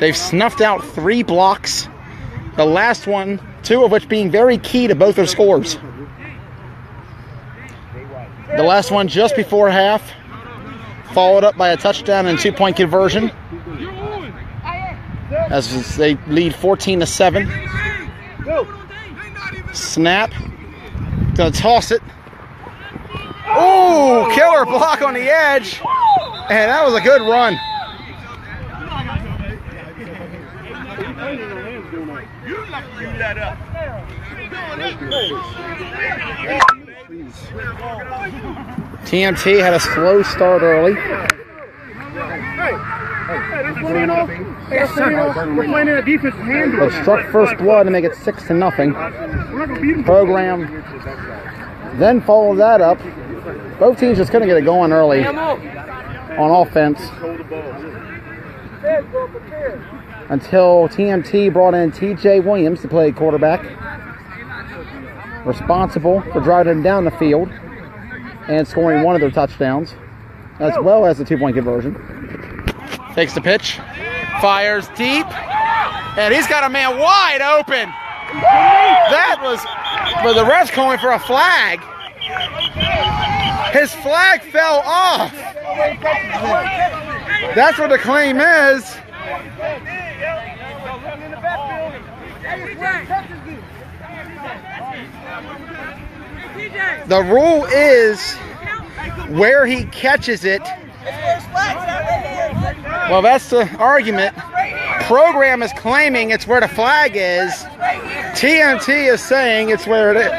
Speaker 1: They've snuffed out three blocks, the last one, two of which being very key to both their scores. The last one just before half, followed up by a touchdown and two point conversion as they lead 14 to 7. Snap. Gonna toss it. Oh, killer block on the edge. And that was a good run. TMT had a slow start early.
Speaker 2: Yes, sir. We're playing in a defensive handle.
Speaker 1: but struck first blood to make it six to nothing.
Speaker 2: We're not gonna beat them.
Speaker 1: Program then followed that up. Both teams just couldn't get it going early on offense until TMT brought in TJ Williams to play quarterback, responsible for driving them down the field and scoring one of their touchdowns, as well as the two point conversion. Takes the pitch, fires deep, and he's got a man wide open. That was, but the ref's calling for a flag. His flag fell off. That's what the claim is. The rule is where he catches it. Well, that's the argument. Program is claiming it's where the flag is. TMT is saying it's where it is.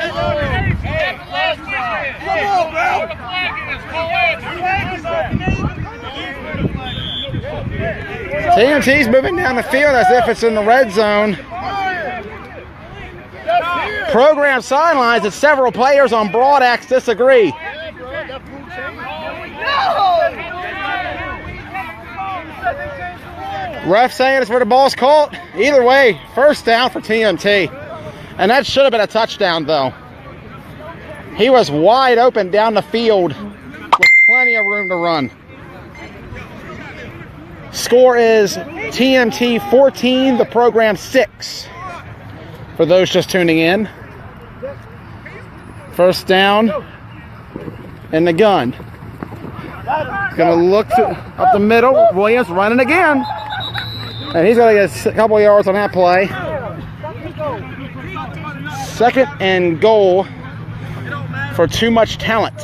Speaker 1: TMT's moving down the field as if it's in the red zone. Program sidelines and several players on Broadaxe disagree. Ref saying it's where the ball's caught. Either way, first down for TMT. And that should have been a touchdown, though. He was wide open down the field with plenty of room to run. Score is TMT 14, the program 6. For those just tuning in. First down in the gun. Gonna look to, up the middle. Williams running again. And he's gonna get a couple yards on that play. Second and goal for too much talent.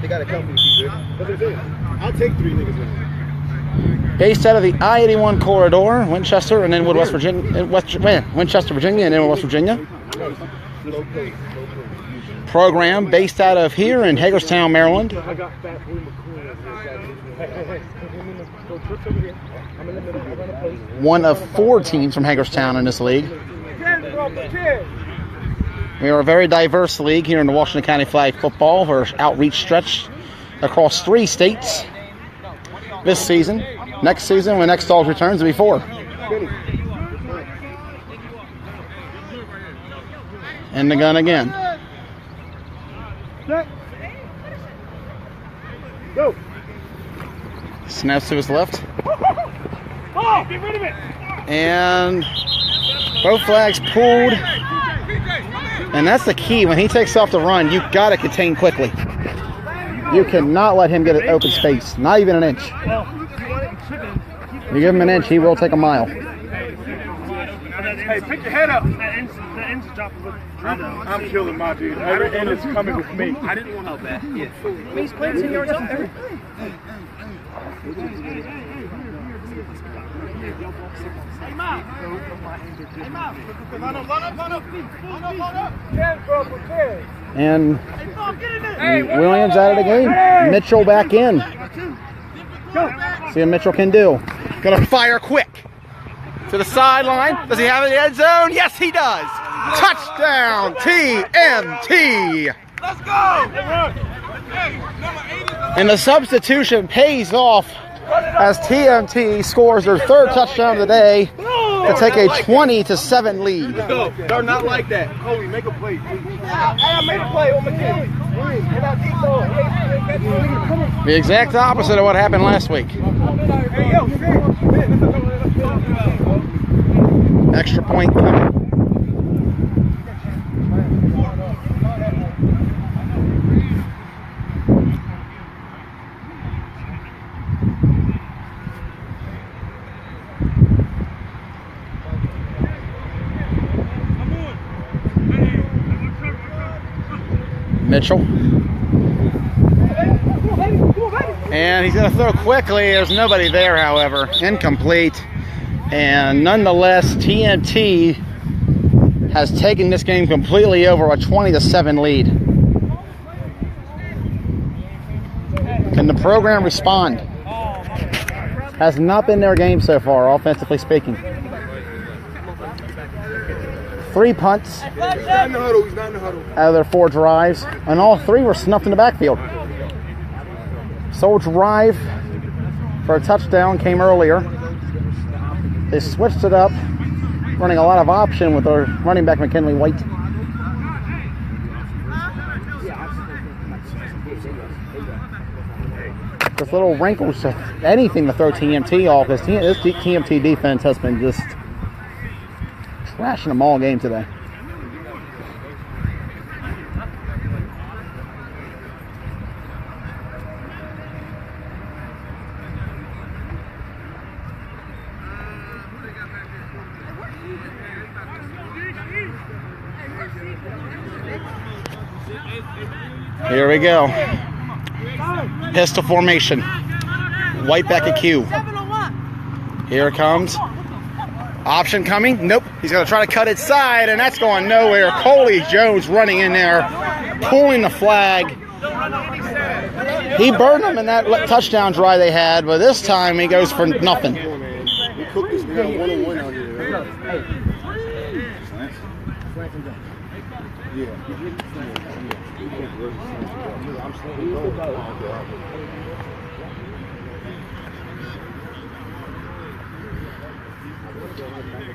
Speaker 5: They got to come for you, TJ. I'll take three niggas.
Speaker 1: Based out of the I-81 corridor, Winchester, and Inwood, West Virginia, uh, West, Win- Winchester, Virginia, and Inwood, West Virginia. Program based out of here in Hagerstown, Maryland. One of four teams from Hagerstown in this league. We are a very diverse league here in the Washington County Flag Football. Our outreach stretch across three states this season. Next season, when Next Dogs returns, it'll be four. And the gun again.
Speaker 2: Go.
Speaker 1: Snaps to his left. And both flags pulled. And that's the key. When he takes off the run, you got to contain quickly. You cannot let him get an open space, not even an inch. You give him an inch, he will take a mile.
Speaker 2: Hey, pick your head up. That end's, dropping. I'm, I'm killing my dude. Every end is coming with me. I didn't want to. help Yeah.
Speaker 4: He's playing 10 yards up there.
Speaker 1: And Williams out of the game. Mitchell back in. See what Mitchell can do. Gonna fire quick. To the sideline. Does he have it in the end zone? Yes, he does. Touchdown, TMT.
Speaker 2: Let's go.
Speaker 1: And the substitution pays off as TMT scores their third touchdown of the day to take a 20 to 7 lead.
Speaker 5: They're not like that. Kobe, make a play.
Speaker 2: I made a play on McKinney.
Speaker 1: The exact opposite of what happened last week. Extra point coming. Mitchell. And he's going to throw quickly. There's nobody there, however. Incomplete. And nonetheless, TMT has taken this game completely over a 20 to 7 lead. Can the program respond? Has not been their game so far, offensively speaking. Three punts
Speaker 5: He's not in the huddle. He's not in the huddle.
Speaker 1: out of their four drives, and all three were snuffed in the backfield. Sole drive for a touchdown came earlier. They switched it up, running a lot of option with their running back McKinley White. This little wrinkles, just anything to throw TMT off this TMT defense has been just trashing them all game today. Here we go. Pistol formation. White back at Q. Here it comes. Option coming. Nope. He's going to try to cut it side, and that's going nowhere. Coley Jones running in there, pulling the flag. He burned them in that touchdown drive they had, but this time he goes for nothing.
Speaker 5: Come on, man. We cook this down one on one out here. Yeah.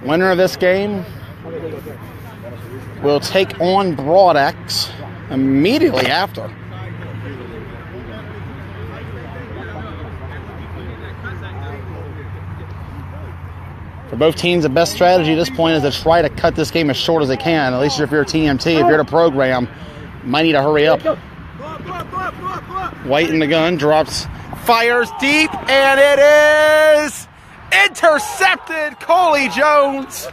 Speaker 1: Winner of this game will take on Broadaxe immediately after. For both teams, the best strategy at this point is to try to cut this game as short as they can. At least if you're a TMT, if you're at a program, might need to hurry up. White in the gun, drops, fires deep, and it is intercepted. Coley Jones.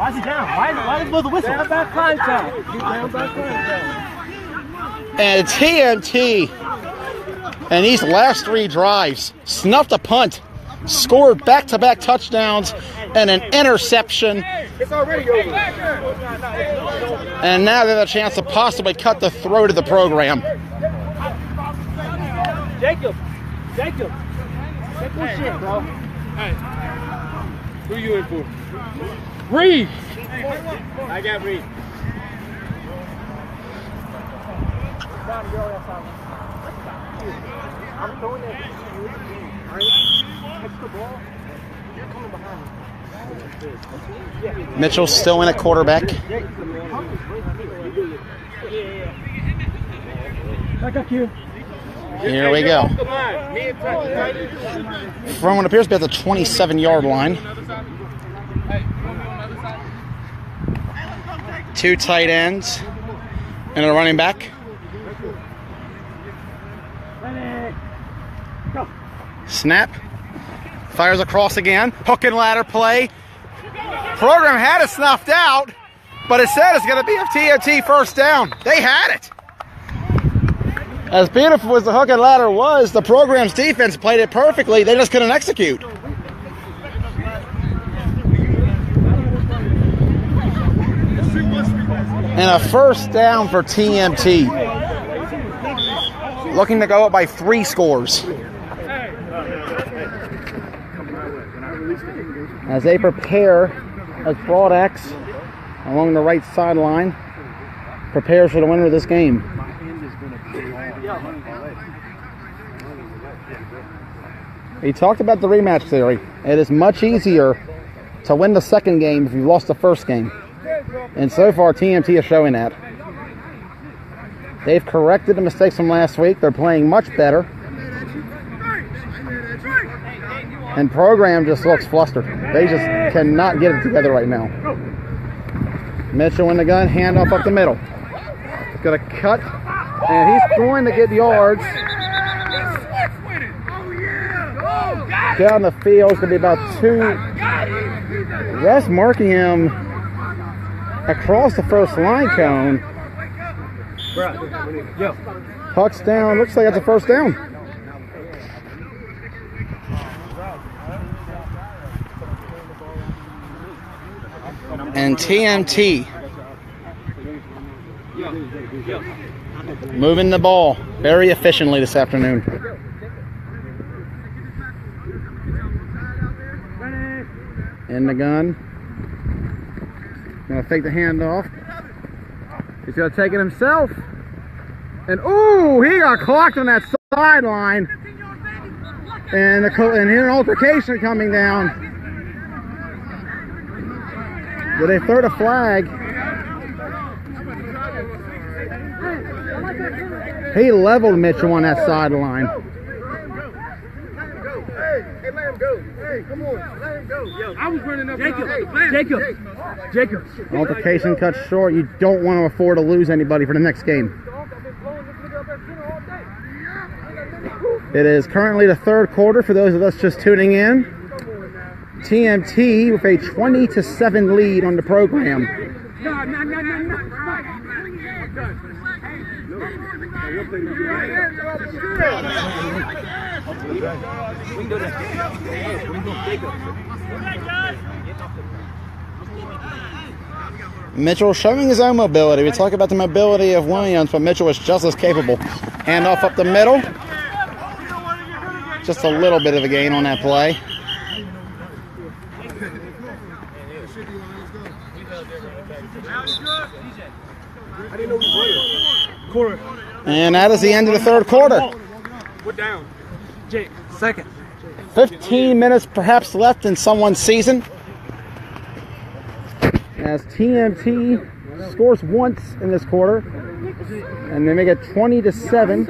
Speaker 4: Why is he down? Why, why did he blow the whistle? Down back contact. Down back contact.
Speaker 1: And TMT and these last three drives snuffed a punt, scored back to back touchdowns, and an interception.
Speaker 5: It's already over.
Speaker 1: And now they have a chance to possibly cut the throat of the program.
Speaker 4: Jacob. Jacob. Take one shit, bro.
Speaker 5: Who you in for?
Speaker 4: Reed.
Speaker 5: I got Reed.
Speaker 4: I'm throwing that to you. Catch the ball. You're coming behind me.
Speaker 1: Mitchell's still in at quarterback.
Speaker 4: Back up here.
Speaker 1: Here we go. From what appears to be at the 27 yard line. Two tight ends and a running back. Snap. Fires across again. Hook and ladder play. Program had it snuffed out, but it said it's going to be a TMT first down. They had it. As beautiful as the hook and ladder was, the program's defense played it perfectly. They just couldn't execute. And a first down for TMT. Looking to go up by three scores. As they prepare, as Broadaxe along the right sideline prepares for the winner of this game. He talked about the rematch theory. It is much easier to win the second game if you've lost the first game. And so far, TMT is showing that. They've corrected the mistakes from last week. They're playing much better. And program just looks flustered. They just cannot get it together right now. Mitchell in the gun, handoff up the middle. He's going to cut, and he's going to get yards. Down the field, it's going to be about two. That's marking him across the first line cone. Puck's down. Looks like that's a first down. And TMT moving the ball very efficiently this afternoon. In the gun. Gonna take the hand off. He's gonna take it himself. And ooh, he got clocked on that sideline. And the and here an altercation coming down. Did they throw the flag? He leveled Mitchell on that sideline.
Speaker 2: Hey, hey, let him go. Hey, come on, let him go. Yo, I was running up.
Speaker 4: Jacob,
Speaker 2: Hey,
Speaker 4: Jacob,
Speaker 2: hey.
Speaker 4: Jacob.
Speaker 1: Altercation cut short. You don't want to afford to lose anybody for the next game. It is currently the third quarter for those of us just tuning in. TMT with a 20 to 7 lead on the program.
Speaker 2: No, no, no, no, no.
Speaker 1: Mitchell showing his own mobility. We talk about the mobility of Williams, but Mitchell was just as capable. Handoff up the middle. Just a little bit of a gain on that play. And that is the end of the third quarter.
Speaker 2: We're down.
Speaker 4: Jake, second.
Speaker 1: 15 minutes perhaps left in someone's season. As TMT scores once in this quarter, and they make it 20 to 7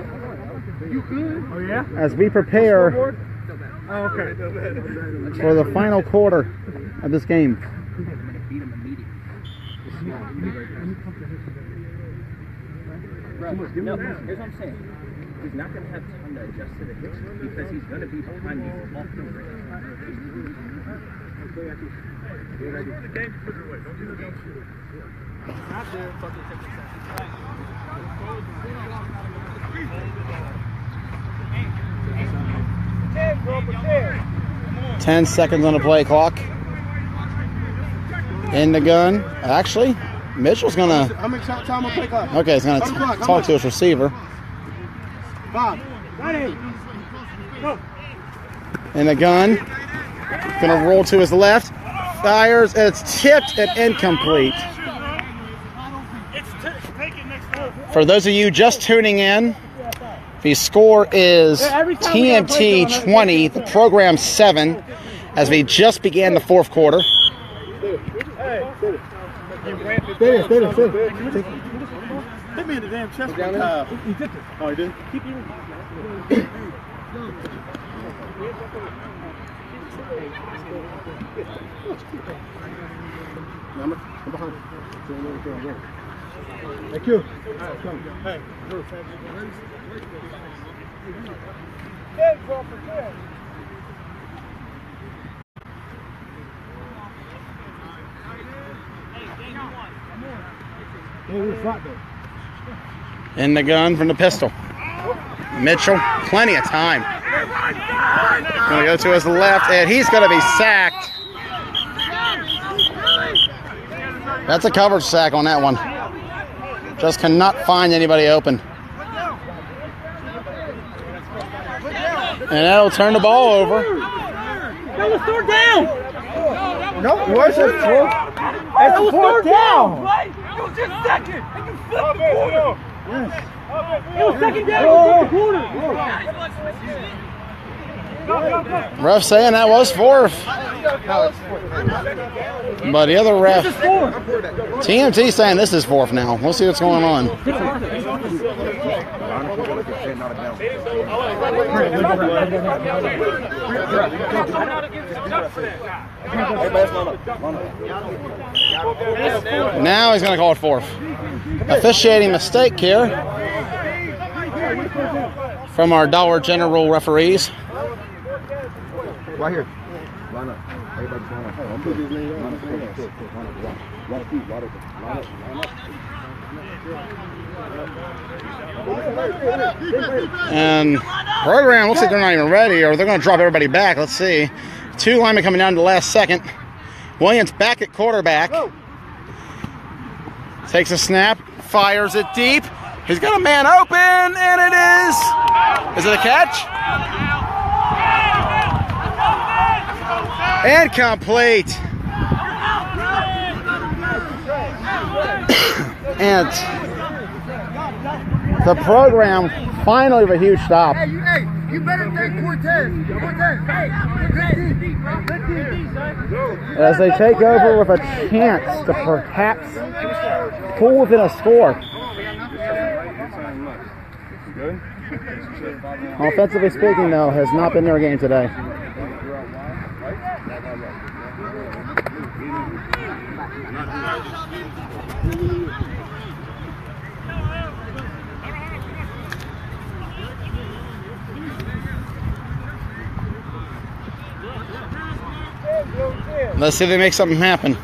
Speaker 4: Oh yeah?
Speaker 1: as we prepare
Speaker 4: Oh,
Speaker 1: for the final quarter of this game.
Speaker 6: No, here's what I'm saying. He's not going to have time to adjust to the hits because he's going to be behind these off the ring.
Speaker 1: Ten seconds on the play clock. In the gun. Actually, Mitchell's gonna.
Speaker 5: How much time time on play clock?
Speaker 1: Okay, he's gonna
Speaker 5: Come on,
Speaker 1: t-
Speaker 5: come
Speaker 1: talk
Speaker 5: on.
Speaker 1: to his receiver.
Speaker 5: Bob.
Speaker 1: ready, go. And the gun. Gonna roll to his left. Fires. and It's tipped and incomplete. For those of you just tuning in, the score is TMT 20, the program 7, as we just began the fourth quarter.
Speaker 5: Stay there, stay there, stay there. Hit me in the damn chest one time.
Speaker 4: He did it.
Speaker 5: Oh, he did? I'm I'm behind. Thank you. Hey,
Speaker 1: In the gun from the pistol. Mitchell, plenty of time. Gonna go to his left, and he's gonna be sacked. That's a coverage sack on that one. Just cannot find anybody open. And that'll turn the ball over.
Speaker 4: That was third down.
Speaker 5: No, where's it for?
Speaker 4: That was fourth down. Right? It was just second, and you flipped the corner. It was second down. You flipped the corner.
Speaker 1: Ref saying that was fourth. But the other ref, TMT saying this is fourth now. We'll see what's going on. Now he's going to call it fourth. Officiating mistake here from our Dollar General referees.
Speaker 5: Right here. Line up.
Speaker 1: And program looks like they're not even ready, or they're going to drop everybody back. Let's see. Two linemen coming down to the last second. Williams back at quarterback. Takes a snap, fires it deep. He's got a man open, and it is. Is it a catch? And complete. [coughs] and the program finally with a huge stop.
Speaker 2: Hey, you, you better thank Cortez. Cortez, hey, good D. Good D.
Speaker 1: as they take over with a chance to perhaps pull within a score. Offensively speaking, though, has not been their game today. Let's see if they make something happen.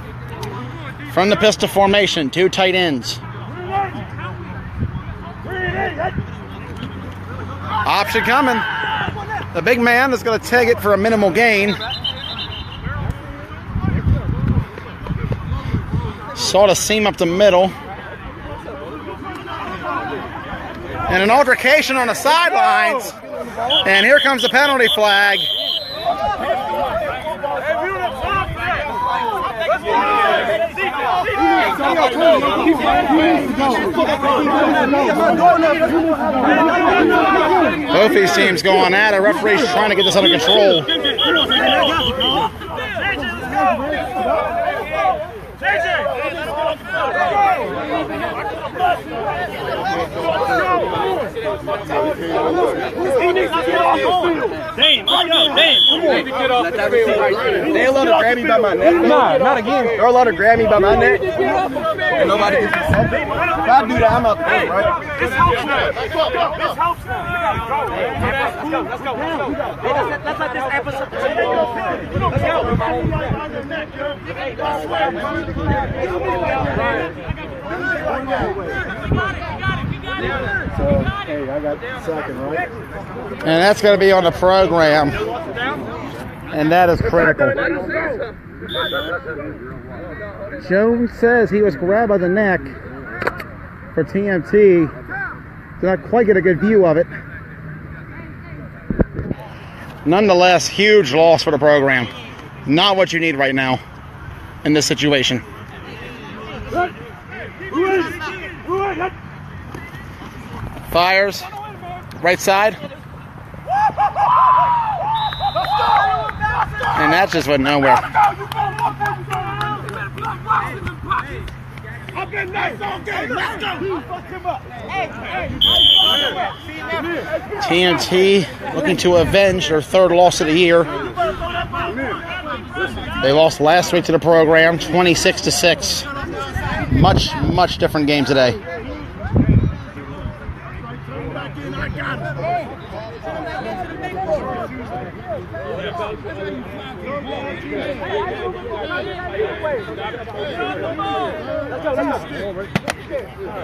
Speaker 1: From the pistol formation, two tight ends. Option coming. The big man is going to take it for a minimal gain. Saw the seam up the middle. And an altercation on the sidelines. And here comes the penalty flag. Both these teams going at it. Referee's trying to get this under control.
Speaker 5: They allowed to grab me by my neck. Nah, not again. They're allowed to grab me by my neck. And nobody gets to say. If I do that, I'm out there, right?
Speaker 4: This helps now. This helps now. We gotta go. Let's go. Let's go. Let's go. Hey, let's, let's let this episode. Let's go.
Speaker 5: So, hey, I got second, right?
Speaker 1: And that's going to be on the program. And that is critical. Jones says he was grabbed by the neck for TMT. Did not quite get a good view of it. Nonetheless, huge loss for the program. Not what you need right now in this situation. Fires. Right side. And that just went nowhere. TMT looking to avenge their third loss of the year. They lost last week to the program, 26 to 6. Much, much different game today.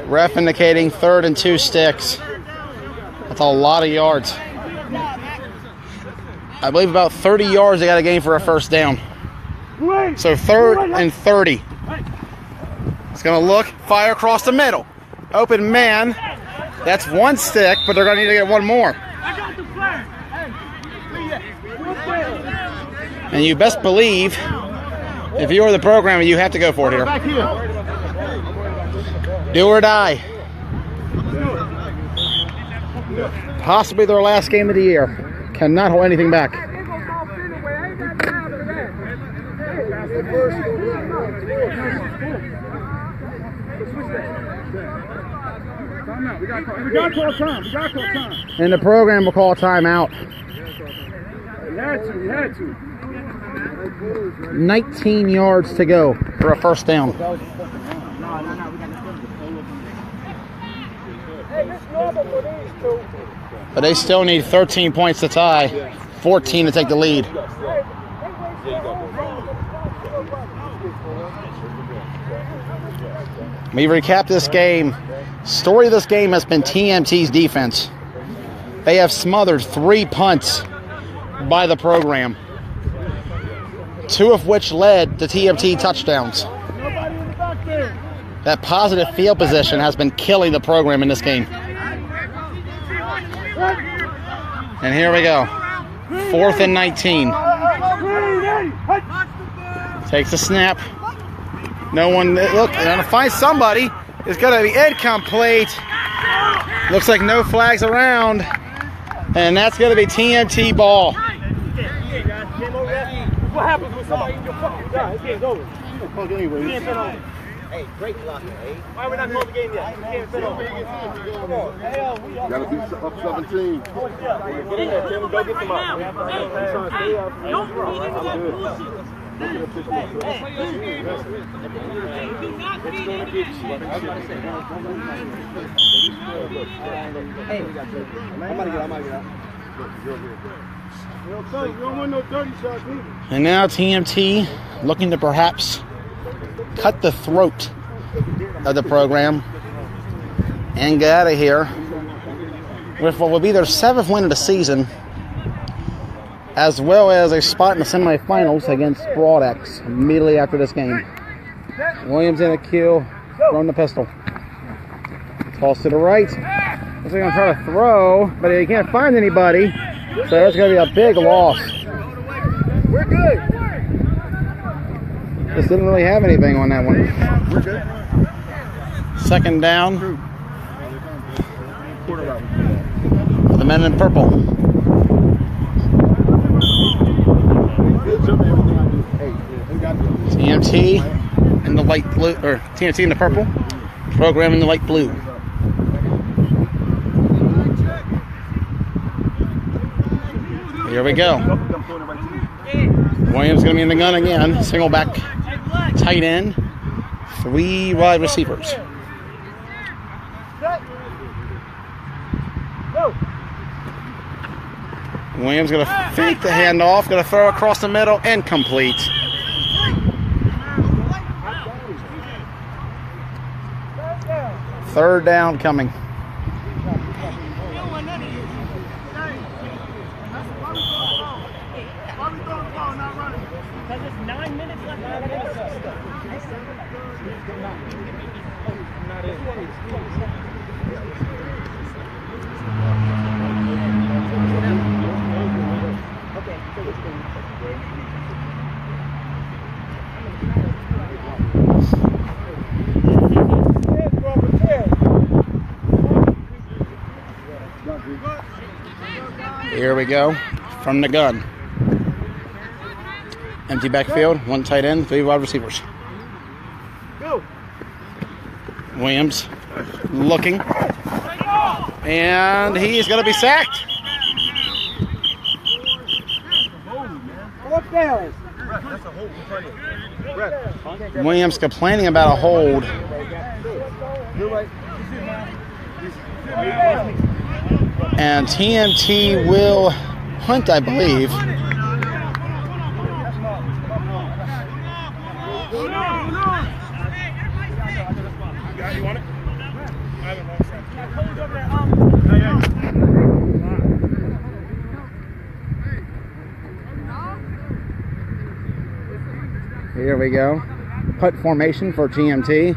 Speaker 1: Ref indicating third and two sticks. That's a lot of yards. I believe about 30 yards they got to gain for a first down. So third and 30. It's going to look, fire across the middle. Open man. That's one stick, but they're going to need to get one more. And you best believe, if you are the programmer, you have to go for it here. Do or die. Possibly their last game of the year. Cannot hold anything back.
Speaker 5: We got to call time. We got to call time.
Speaker 1: And the program will call timeout.
Speaker 5: We had to. Had to.
Speaker 1: 19 yards to go for a first down. But they still need 13 points to tie, 14 to take the lead. We recap this game. Story of this game has been TMT's defense. They have smothered three punts by the program two of which led to TMT touchdowns. That positive field position has been killing the program in this game. And here we go. Fourth and 19. Takes a snap. No one, look, to find somebody. It's to be incomplete. Looks like no flags around. And that's to be TMT ball.
Speaker 4: What happens when somebody in your fucking job? This game's over. You can't fit on.
Speaker 5: Hey, great blocker, eh?
Speaker 4: Why are we not calling the game yet? You can't fit on. Come on. Hey, yo, we all
Speaker 3: Gotta be up 17.
Speaker 4: Get in there, Tim. Go get them out. We have to have them trying to stay out.
Speaker 2: You don't want no dirty shots either.
Speaker 1: And now TMT looking to perhaps cut the throat of the program and get out of here with what will be their seventh win of the season, as well as a spot in the semifinals against Broadaxe immediately after this game. Williams in the kill, throwing the pistol. Toss to the right. Like going to try to throw, but he can't find anybody. So that's going to be a big loss.
Speaker 2: We're good.
Speaker 1: Just didn't really have anything on that one.
Speaker 5: We're good.
Speaker 1: Second down for the men in purple. TMT in the light blue, or TMT in the purple. Program in the light blue. Here we go. Williams going to be in the gun again. Single back tight end. Three wide receivers. Williams going to fake the handoff, going to throw across the middle, incomplete. Third down coming.
Speaker 4: Because it's nine minutes left.
Speaker 1: Here we go from the gun. Empty backfield, one tight end, three wide receivers.
Speaker 2: Go.
Speaker 1: Williams looking. And he's going to be sacked. Williams complaining about a hold. And TMT will hunt, I believe. Here we go. Putt formation for
Speaker 2: down.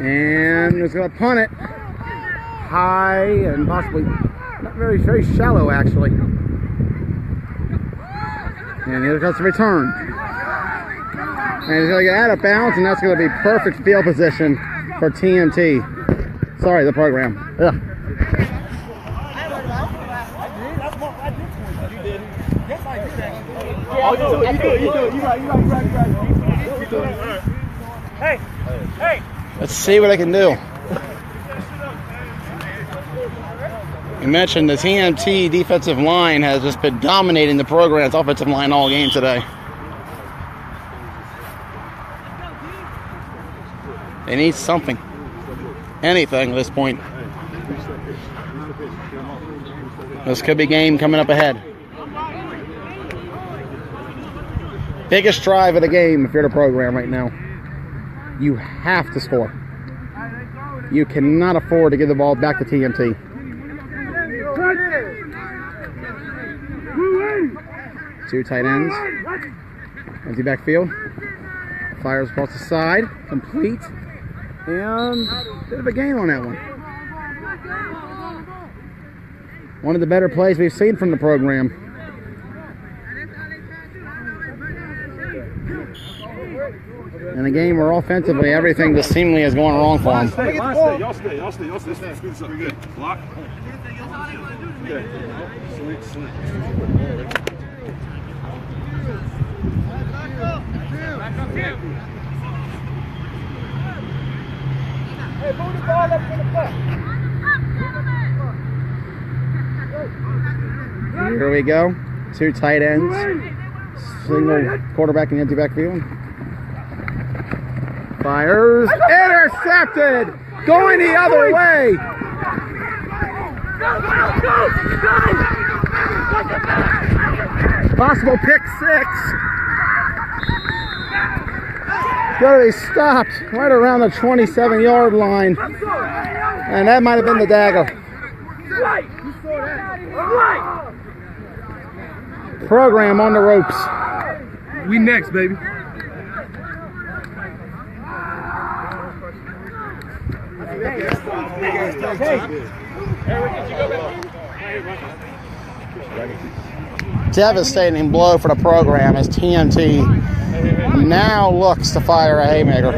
Speaker 1: And it's going to punt it high and possibly not very, very shallow actually. And here comes the return. And he's going to get out of bounds, and that's going to be perfect field position for TMT. Sorry, the program. Ugh.
Speaker 4: Oh, you do it, you do it, you do it. You right, you right, you right, you right. Hey, hey.
Speaker 1: Let's see what I can do. Mentioned the TMT defensive line has just been dominating the program's offensive line all game today. They need something, anything at this point. This could be game coming up ahead. Biggest drive of the game if you're the program right now. You have to score. You cannot afford to give the ball back to TMT. Two tight ends. Empty backfield. Fires across the side. Complete. And bit of a gain on that one. One of the better plays we've seen from the program. In a game where offensively everything just seemingly is going wrong for them.
Speaker 3: Stay, stay. Y'all stay. Y'all stay. Y'all stay.
Speaker 1: Here we go. Two tight ends. Single quarterback the empty backfield. Fires. Intercepted. Going the other way. Possible pick six. Gotta be stopped right around the 27 yard line. And that might have been the dagger.
Speaker 2: Right. Right.
Speaker 1: Program on the ropes.
Speaker 5: We next, baby.
Speaker 1: Devastating blow for the program as TMT now looks to fire a haymaker.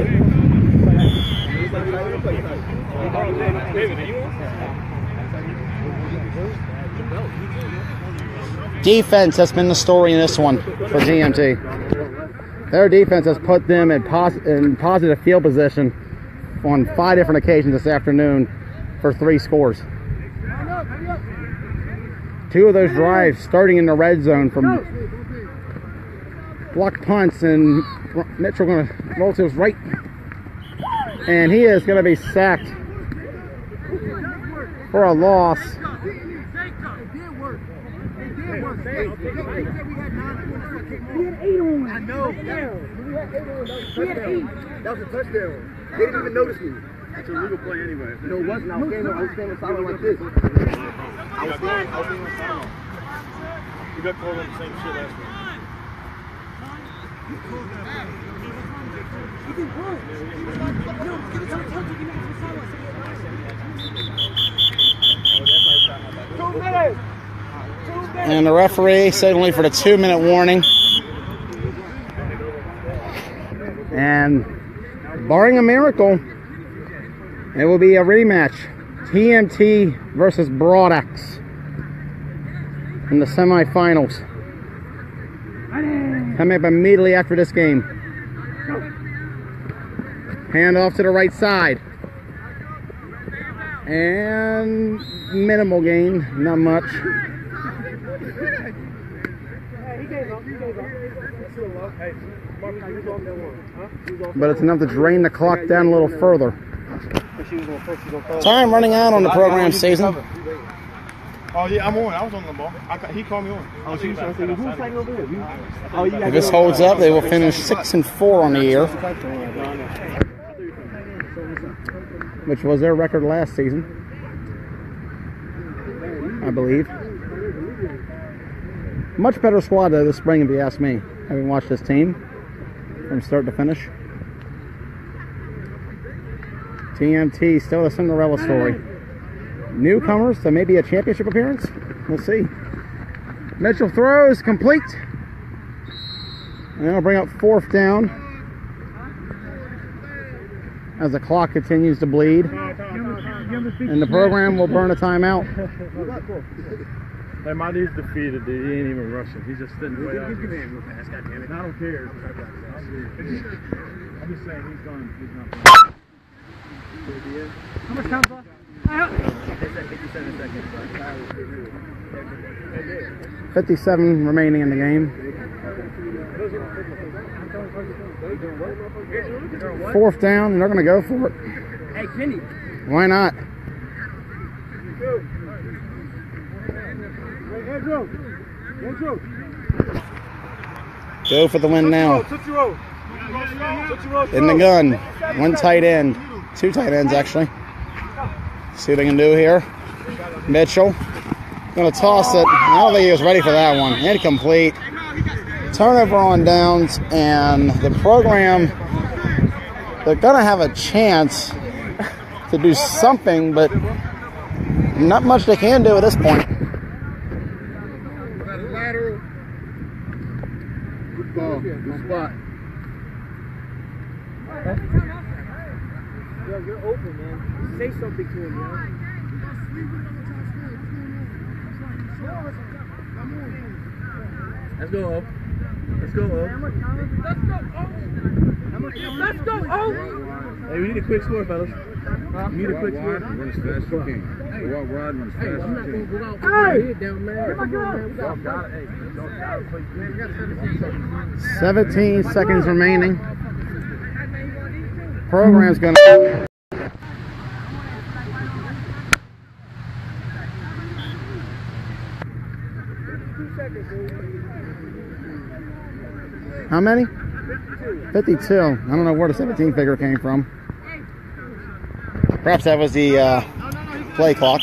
Speaker 1: Defense has been the story in this one for TMT. Their defense has put them in, pos- in positive field position on five different occasions this afternoon for three scores. Two of those drives starting in the red zone from block punts, and Mitchell going to roll to his right, and he is going to be sacked for a loss.
Speaker 2: I know. We had eight on We had eight.
Speaker 5: That was a touchdown. They didn't even notice me.
Speaker 3: It's a legal play anyway.
Speaker 5: No, it wasn't. I was standing, I was standing silent like this. I was standing, I was standing silent.
Speaker 3: You got called on the same shit last week.
Speaker 2: Two minutes.
Speaker 1: And the referee signaling for the two minute warning. And barring a miracle, it will be a rematch. TMT versus Broadaxe in the semifinals. Coming up immediately after this game. Hand off to the right side. And minimal gain, not much. But it's enough to drain the clock down a little further. Time running out on the program season.
Speaker 3: Oh yeah, I'm on. I was on the ball. I, he called me on.
Speaker 5: Oh, she was trying to who's fighting over there? You- Oh, you got
Speaker 1: If this holds up, they will finish six and four on the year, which was their record last season, I believe. Much better squad though this spring, if you ask me. Having watched this team from start to finish. TMT still a Cinderella story. Newcomers to maybe a championship appearance. We'll see. Mitchell throws complete. And that'll bring up fourth down as the clock continues to bleed. And the program will burn a timeout.
Speaker 3: Hey, my knee's defeated, dude. He ain't even rushing. He's just sitting way out. I don't care. I'm just saying he's gone. He's not.
Speaker 2: How much time's left?
Speaker 1: Fifty-seven remaining in the game. Fourth down, and they're going to go for it.
Speaker 6: Hey, Kenny.
Speaker 1: Why not? Go for the win now.
Speaker 2: Tootsie roll. Tootsie roll.
Speaker 1: In the gun. One tight end. Two tight ends, actually. See what they can do here. Mitchell. Going to toss it. I don't think he was ready for that one. Incomplete. Turnover on downs, and the program, they're going to have a chance to do something, but not much they can do at this point.
Speaker 2: Good ball. Good spot.
Speaker 6: Yo, you're open, man. Say something to him, yo. Let's go, Hope. Let's go, Hope. Let's go, Hope. Hey, we need a quick score, fellas. We need a quick score.
Speaker 3: Run as fast as you can. Walk wide, run as fast as you can.
Speaker 6: Hey!
Speaker 1: 17 seconds remaining. Program's going to. How many? 52. I don't know where the 17 figure came from. Perhaps that was the uh, play clock.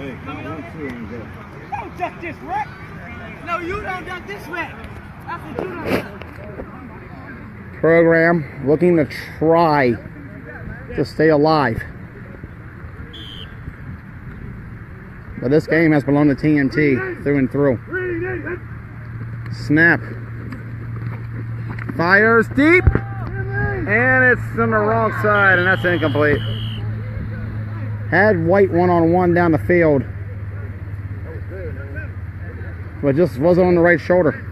Speaker 3: Hey, come on, one, two, and go.
Speaker 4: Don't duck this wreck. No, you don't duck this wreck. That's what you don't duck.
Speaker 1: Program looking to try to stay alive. But this game has belonged to TMT through and through. Snap. Fires deep. And it's on the wrong side, and that's incomplete. Had White one on one down the field. But just wasn't on the right shoulder.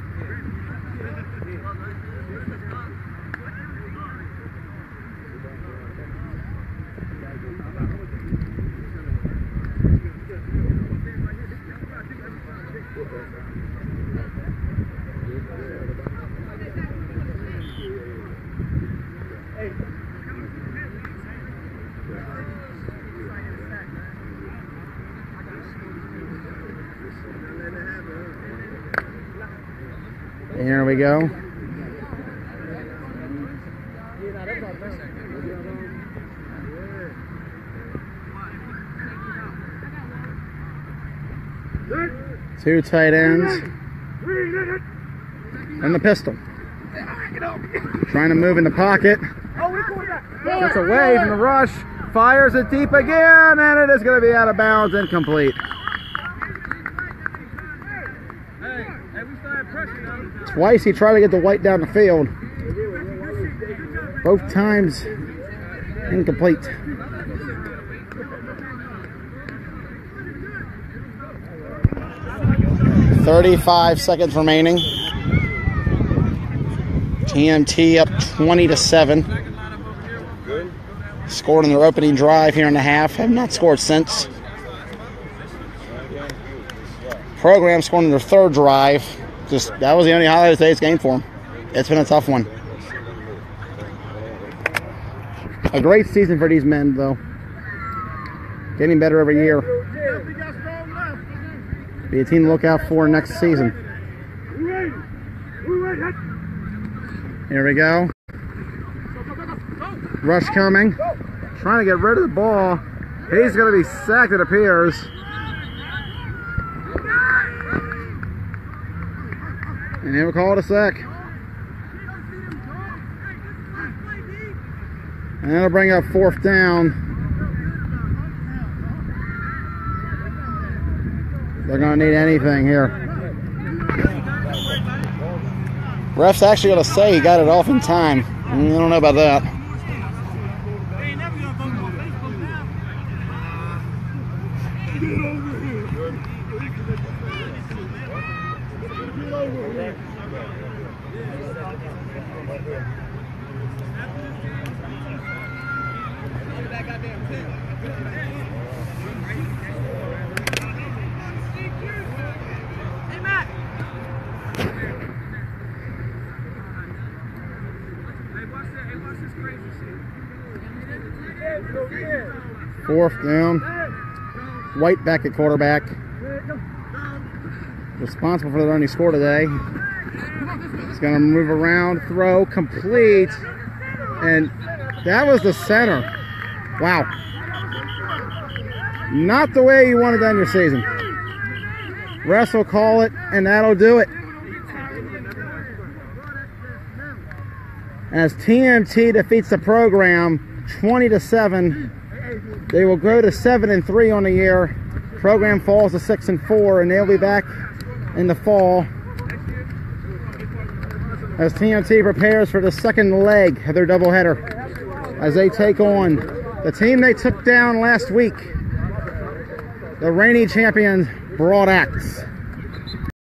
Speaker 1: Here we go. Two tight ends. And the pistol. Trying to move in the pocket. Gets away from the rush. Fires it deep again, and it is going to be out of bounds, incomplete. Twice he tried to get the white down the field. Both times incomplete. Thirty-five seconds remaining. TMT up twenty to seven. Scored in their opening drive here in the half. Have not scored since. Program scored in their third drive. Just that was the only highlight of today's game for them. It's been a tough one. A great season for these men, though. Getting better every year. Be a team to look out for next season. Here we go. Rush coming. Trying to get rid of the ball. He's going to be sacked, it appears. And he'll call it a sack. And that'll bring up fourth down. They're going to need anything here. Ref's actually going to say he got it off in time. I don't know about that.
Speaker 2: Get over here.
Speaker 1: Fourth down. White back at quarterback. Responsible for the only score today. He's going to move around, throw, complete. And that was the center. Wow. Not the way you want to end your season. Will call it, and that'll do it. As TMT defeats the program 20 to 7, they will grow to 7 and 3 on the year. Program falls to 6 and 4, and they'll be back in the fall as TMT prepares for the second leg of their doubleheader as they take on the team they took down last week, the reigning champions, Broad Axe.